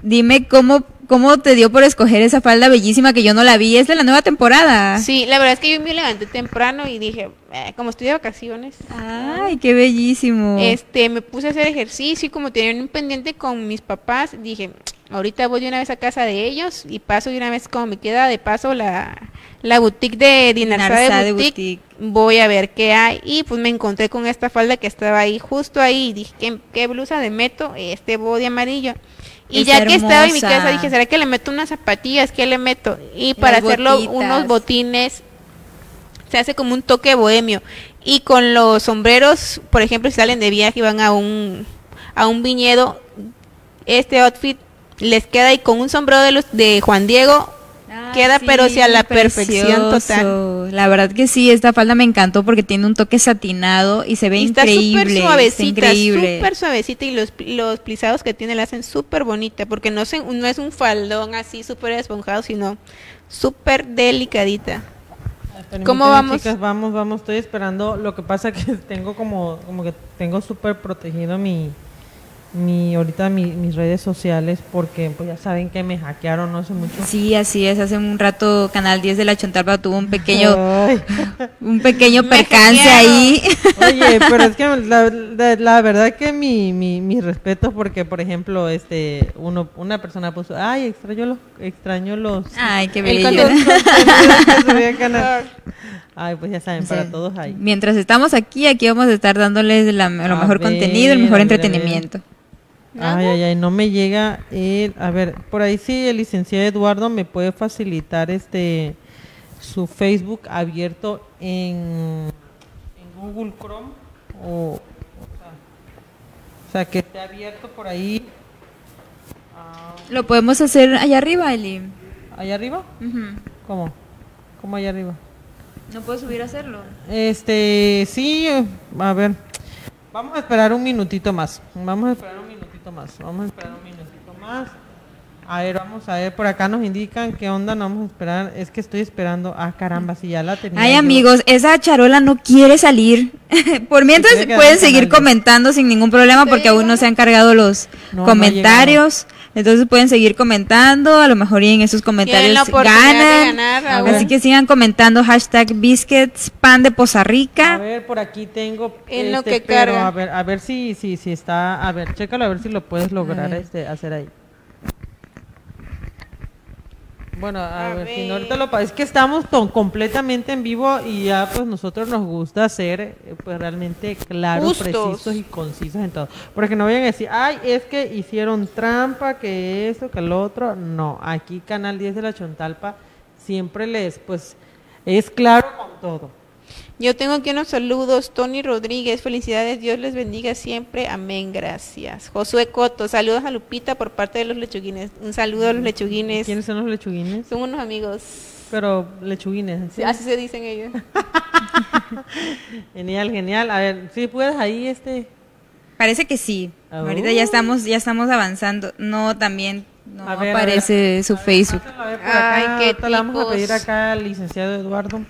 dime cómo, cómo te dio por escoger esa falda bellísima que yo no la vi. Es de la nueva temporada. Sí, la verdad es que yo me levanté temprano y dije, eh, como estoy de vacaciones, Ay, qué bellísimo. este, me puse a hacer ejercicio y como tenía un pendiente con mis papás, dije, ahorita voy de una vez a casa de ellos y paso de una vez como me queda de paso la, la boutique de Dinarzá de de boutique, Boutique. Voy a ver qué hay y pues me encontré con esta falda que estaba ahí justo ahí y dije, ¿qué, qué blusa de meto? Este body amarillo. Y ya que estaba en mi casa dije, ¿será que le meto unas zapatillas? ¿Qué le meto? Y para Las hacerlo botitas. unos botines se hace como un toque bohemio. Y con los sombreros, por ejemplo, si salen de viaje y van a un, a un viñedo, este outfit les queda y con un sombrero de los de Juan Diego queda pero sí a la perfección total. La verdad que sí, esta falda me encantó porque tiene un toque satinado y se ve Y está increíble. súper está suavecita, increíble. súper suavecita y los, los plisados que tiene la hacen súper bonita porque no, se, no es un faldón así súper esponjado, sino súper delicadita. Permíteme, ¿Cómo vamos? Chicas, vamos, vamos, estoy esperando. Lo que pasa que tengo como, como que tengo súper protegido mi, mi, ahorita mi- mis redes sociales porque pues ya saben que me hackearon no hace mucho. Sí, así es. Hace un rato Canal 10 de la Chontalpa tuvo un pequeño, Ay. un pequeño percance ahí. Oye, pero es que la, la- la verdad que mi, mi, mi respeto porque, por ejemplo, este, uno, una persona puso, ay, extraño los, extraño los, Ay, qué El bello. Ay, pues ya saben, para todos hay. Mientras estamos aquí, aquí vamos a estar dándoles la- lo A mejor ver, contenido, el mejor ver, Ay, ay, ay, no me llega el, a ver, por ahí sí el licenciado Eduardo me puede facilitar este su Facebook abierto en, en Google Chrome o, o sea, o sea, que esté abierto por ahí Lo podemos hacer allá arriba, Eli. allá arriba. ¿Cómo? ¿Cómo allá arriba? ¿No puedo subir a hacerlo? Este, sí, eh, a ver. Vamos a esperar un minutito más. Vamos a esperar un minutito más. Vamos a esperar un minutito más. A ver, vamos a ver, por acá nos indican qué onda, no vamos a esperar. Es que estoy esperando. Ah, caramba, si ya la tenía. Ay, yo. amigos, esa charola no quiere salir. Por mientras pueden en seguir comentando sin ningún problema porque aún no se han cargado los No, no ha comentarios. Entonces pueden seguir comentando, a lo mejor y en esos comentarios la oportunidad de ganan. ganar. A a. Así que sigan comentando hashtag biscuits pan de Poza A Rica. ver, por aquí tengo. En lo este, que pero carga. A ver, a ver si, si, si está. A ver, chécalo a ver si lo puedes lograr este, hacer ahí. Bueno, a, A ver, si no ahorita lo pa- es que estamos completamente en vivo y ya pues nosotros nos gusta ser eh, pues realmente claros, Justos. precisos y concisos en todo. Porque no vayan a decir, ay, es que hicieron trampa, que esto, que lo otro. No, aquí Canal 10 de la Chontalpa siempre les pues es claro con todo. Yo tengo aquí unos saludos. Tony Rodríguez, felicidades, Dios les bendiga siempre. Amén, gracias. Josué Coto, saludos a Lupita por parte de los lechuguines. Un saludo a los lechuguines. ¿Quiénes son los lechuguines? Son unos amigos. Pero lechuguines. ¿sí? Sí, Así se dicen ellos. Genial, genial. A ver, si puedes ahí este. Parece que sí. Ah, Ahorita ya estamos, ya estamos avanzando. No, también no A ver, a aparece su Facebook. Pásalo a ver por acá. Ay, qué Ahorita le vamos a pedir acá al licenciado Eduardo.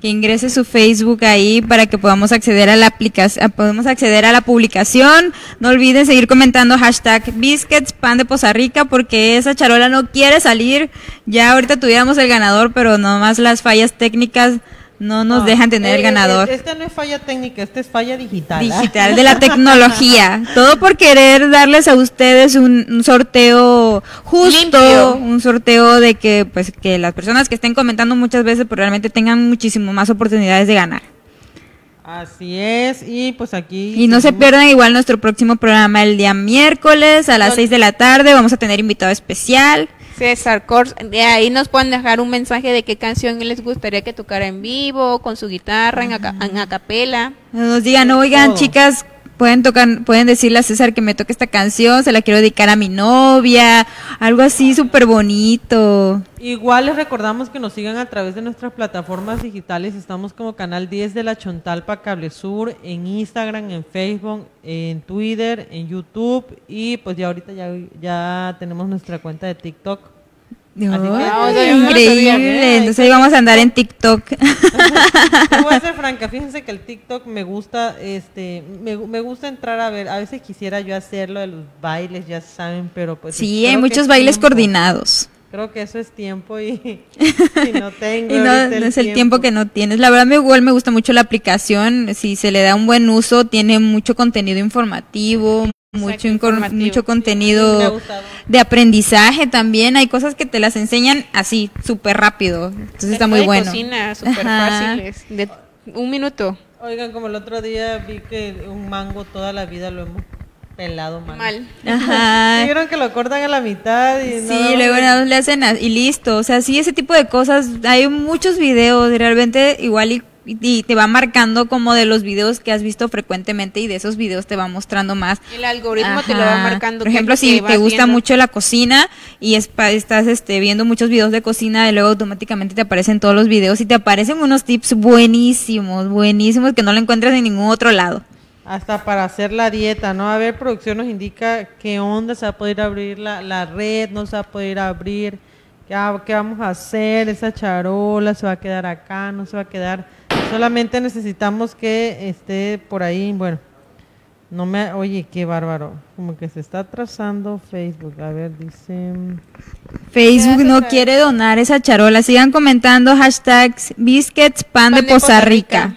Que ingrese su Facebook ahí para que podamos acceder a la aplicación, podemos acceder a la publicación. No olviden seguir comentando hashtag biscuits pan de Poza Rica porque esa charola no quiere salir. Ya ahorita tuviéramos el ganador, pero nomás las fallas técnicas no nos No, dejan tener el eh, ganador. eh, Este no es falla técnica, este es falla digital. ¿ah? digital de la tecnología. Todo por querer darles a ustedes un, un sorteo justo, Limpio. un sorteo de que pues que las personas que estén comentando muchas veces pues realmente tengan muchísimo más oportunidades de ganar. Así es, y pues aquí. Y no se pierdan igual nuestro próximo programa el día miércoles a las Don- 6 de la tarde. Vamos a tener invitado especial. César Cors, de ahí nos pueden dejar un mensaje de qué canción les gustaría que tocara en vivo, con su guitarra, en, aca- en acapela. Nos digan, oigan, chicas, pueden tocar, pueden decirle a César que me toque esta canción, se la quiero dedicar a mi novia, algo así súper bonito. Igual les recordamos que nos sigan a través de nuestras plataformas digitales. Estamos como Canal 10 de la Chontalpa Cable Sur en Instagram, en Facebook, en Twitter, en YouTube y pues ya ahorita ya, ya tenemos nuestra cuenta de TikTok. No sabía, increíble, ¿eh? entonces ahí vamos a andar en TikTok. Te voy a ser franca, fíjense que el TikTok me gusta, este, me, me gusta entrar a ver, a veces quisiera yo hacerlo de los bailes, ya saben, pero pues... Sí, creo hay que muchos es bailes tiempo. coordinados. Creo que eso es tiempo y, y no tengo Y no, no es el tiempo que no tienes. La verdad, me, igual me gusta mucho la aplicación. Si se le da un buen uso, tiene mucho contenido informativo, mucho, mucho contenido de aprendizaje también. Hay cosas que te las enseñan así, súper rápido. Entonces está muy de bueno. cocina, súper fáciles, de un minuto. Oigan, como el otro día vi que un mango toda la vida lo hemos pelado mal. Mal. Ajá. Vieron que lo cortan a la mitad y no- Sí, luego le hacen a- y listo. O sea, sí, ese tipo de cosas. Hay muchos videos, y realmente igual y, y te va marcando como de los videos que has visto frecuentemente y de esos videos te va mostrando más. El algoritmo te lo va marcando. Por ejemplo, lo si te gusta viendo. mucho la cocina y es pa- estás este, viendo muchos videos de cocina y luego automáticamente te aparecen todos los videos y te aparecen unos tips buenísimos, buenísimos que no lo encuentras en ningún otro lado. Hasta para hacer la dieta, ¿no? A ver, producción nos indica qué onda se va a poder abrir la, la red, no se va a poder abrir, qué, ha- qué vamos a hacer, esa charola se va a quedar acá, no se va a quedar. Solamente necesitamos que esté por ahí, bueno, no me, oye, qué bárbaro, como que se está atrasando Facebook, a ver, dice... Facebook no quiere donar esa charola. Sigan comentando hashtags biscuits pan, de Poza Rica.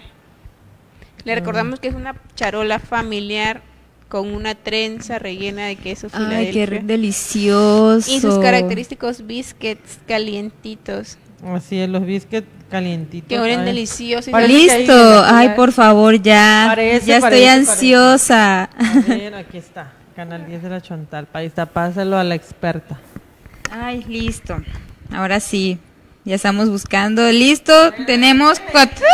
Le recordamos que es una charola familiar con una trenza rellena de queso Ay, Filadelfia. qué delicioso. Y sus característicos biscuits calientitos. Así es, los biscuits calientitos. Que huelen ay. deliciosos. Parece que ahí Listo. Ay, por favor, ya. Parece, ya estoy parece, ansiosa. A ver, aquí está, Canal 10 de la Chontalpa, ahí está, pásalo a la experta. Ay, listo. Ahora sí. Ya estamos buscando. Listo. Tenemos cuatro.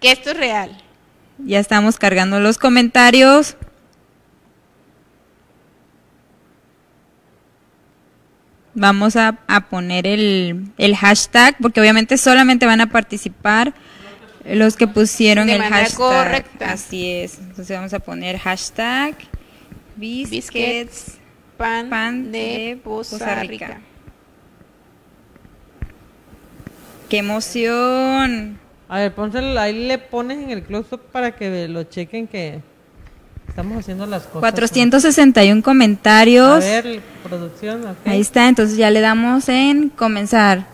Que esto es real. Ya estamos cargando los comentarios. Vamos a, a poner el, el hashtag, porque obviamente solamente van a participar los que pusieron De el manera hashtag. correcta. Así es. Entonces vamos a poner hashtag biscuits, Biscuits, pan, pan de, Rica. Rica. ¡Qué emoción! A ver, pónselo, ahí le pones en el close-up para que lo chequen que estamos haciendo las cosas. 461 A comentarios. ver, producción, ok. Ahí está, entonces ya le damos en comenzar.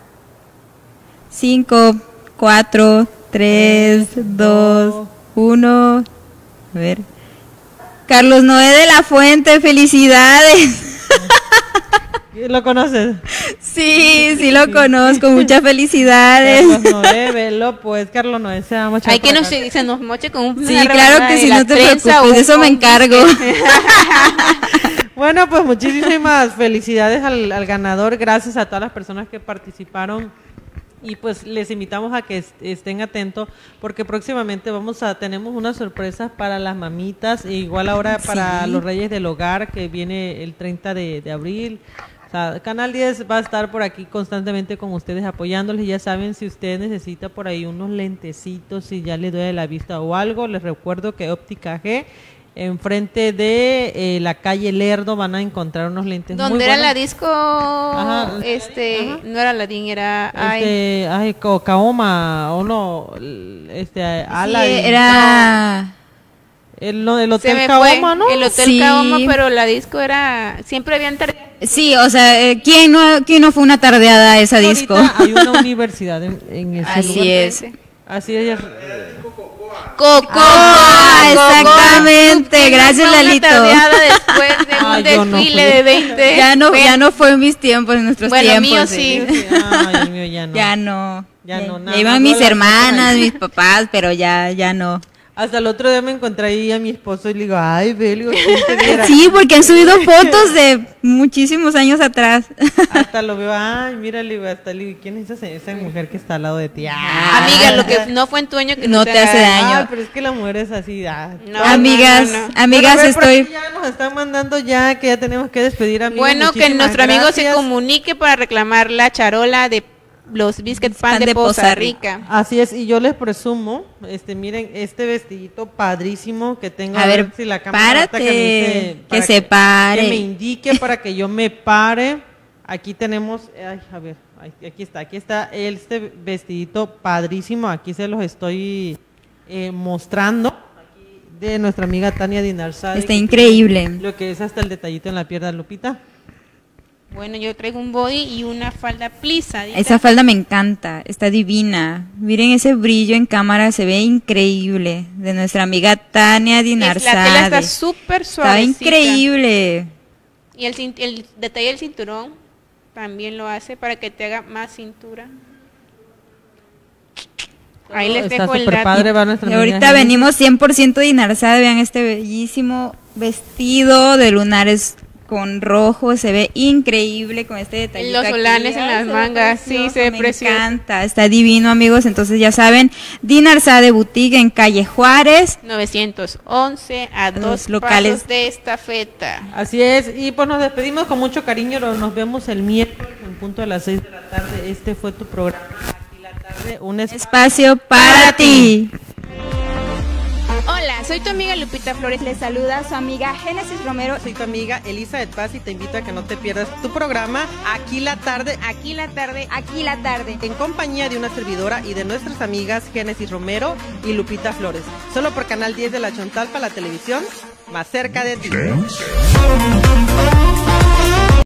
5, 4, 3, 2, 1. A ver. Carlos Noé de la Fuente, felicidades. ¿Lo conoces? Sí, sí lo conozco, muchas felicidades. Carlos Noé, velo, pues Carlos Noé se va a mochar Hay que nos, se nos moche con un Sí, claro que sí, no te preocupes, eso me encargo. Bueno, pues muchísimas felicidades al, al ganador, gracias a todas las personas que participaron y pues les invitamos a que est- estén atentos porque próximamente vamos a tenemos unas sorpresas para las mamitas e igual ahora para Sí. los Reyes del Hogar que viene el 30 de, de abril. O sea, Canal 10 va a estar por aquí constantemente con ustedes apoyándoles. Ya saben, si usted necesita por ahí unos lentecitos, si ya le duele la vista o algo, les recuerdo que Óptica G, enfrente de eh, la calle Lerdo, van a encontrar unos lentes muy Donde era buenos. la disco, Ajá. este, no era Ladín, era... ay, Este, ay, o no, este, Ala. Sí, era. El, no, el Hotel fue ¿no? el Hotel Sí. Kaoma, pero la disco era... Siempre habían... tar- Sí, o sea, eh, ¿quién no, quién no fue una tardeada a esa Ahorita disco? Hay una universidad en, en ese Así lugar. es. Así es. Coco. Ah, exactamente, gracias Una Lalito. tardeada después de un Ay, no desfile fui. de 20. Ya no, ya no fue en mis tiempos, en nuestros Bueno, tiempos. mío sí. sí. Ay, el mío ya no. Ya no. Ya no, Ya nada iban mis no hermanas, mis papás, pero ya, ya no. Hasta el otro día me encontré ahí a mi esposo y le digo, ay, ve, le digo, ¿quién te viera? Sí, porque han subido fotos de muchísimos años atrás. Hasta lo veo, ay, mira, le digo, hasta le digo, ¿quién es esa, esa mujer que está al lado de ti? Ah, Amiga, lo que no fue en tu año que No te hace daño. Ay, pero es que la mujer es así, ah. No, amigas, no, no, no. amigas, ver, estoy... Ya nos están mandando ya que ya tenemos que despedir a Bueno, que nuestro amigo se comunique para reclamar la charola de los biscuit pan, Pan de, de Poza Rica. Así es, y yo les presumo, este, miren, este vestidito padrísimo que tengo. A ver, si la cámara párate, me dice- que se pare. Que me indique para que yo me pare. Aquí tenemos, ay, a ver, aquí está, aquí está este vestidito padrísimo. Aquí se los estoy eh, mostrando. Aquí de nuestra amiga Tania Dinarzade. Está que increíble. Lo que es hasta el detallito en la pierna, Lupita. Bueno, yo traigo un body y una falda plisa. Esa falda me encanta, está divina. Miren ese brillo en cámara, se ve increíble. De nuestra amiga Tania La tela Dinarzade. está súper Está suave. increíble. Y el, detalle del cinturón también lo hace para que te haga más cintura. Ahí les Está dejo el padre, va nuestra Y amiga ahorita venimos 100% Dinarzade. Vean este bellísimo vestido de lunares con rojo. Se ve increíble con este detalle. Los solanes en las mangas, sí, se ve me precioso. encanta. Está divino, amigos. Entonces ya saben, Dinarzade Boutique en calle Juárez. 911 a Los dos locales. pasos de esta feta. Así es, y pues nos despedimos con mucho cariño, nos vemos el miércoles en punto de las 6 de la tarde. Este fue tu programa aquí la tarde, un espacio. Espacio para ti. Hola, soy tu amiga Lupita Flores. Les saluda su amiga Génesis Romero. Soy tu amiga Elisa de Paz y te invito a que no te pierdas tu programa aquí la tarde, Aquí la tarde. Aquí la tarde. en compañía de una servidora y de nuestras amigas Génesis Romero y Lupita Flores. Solo por Canal 10 de la Chontalpa, la televisión más cerca de ti.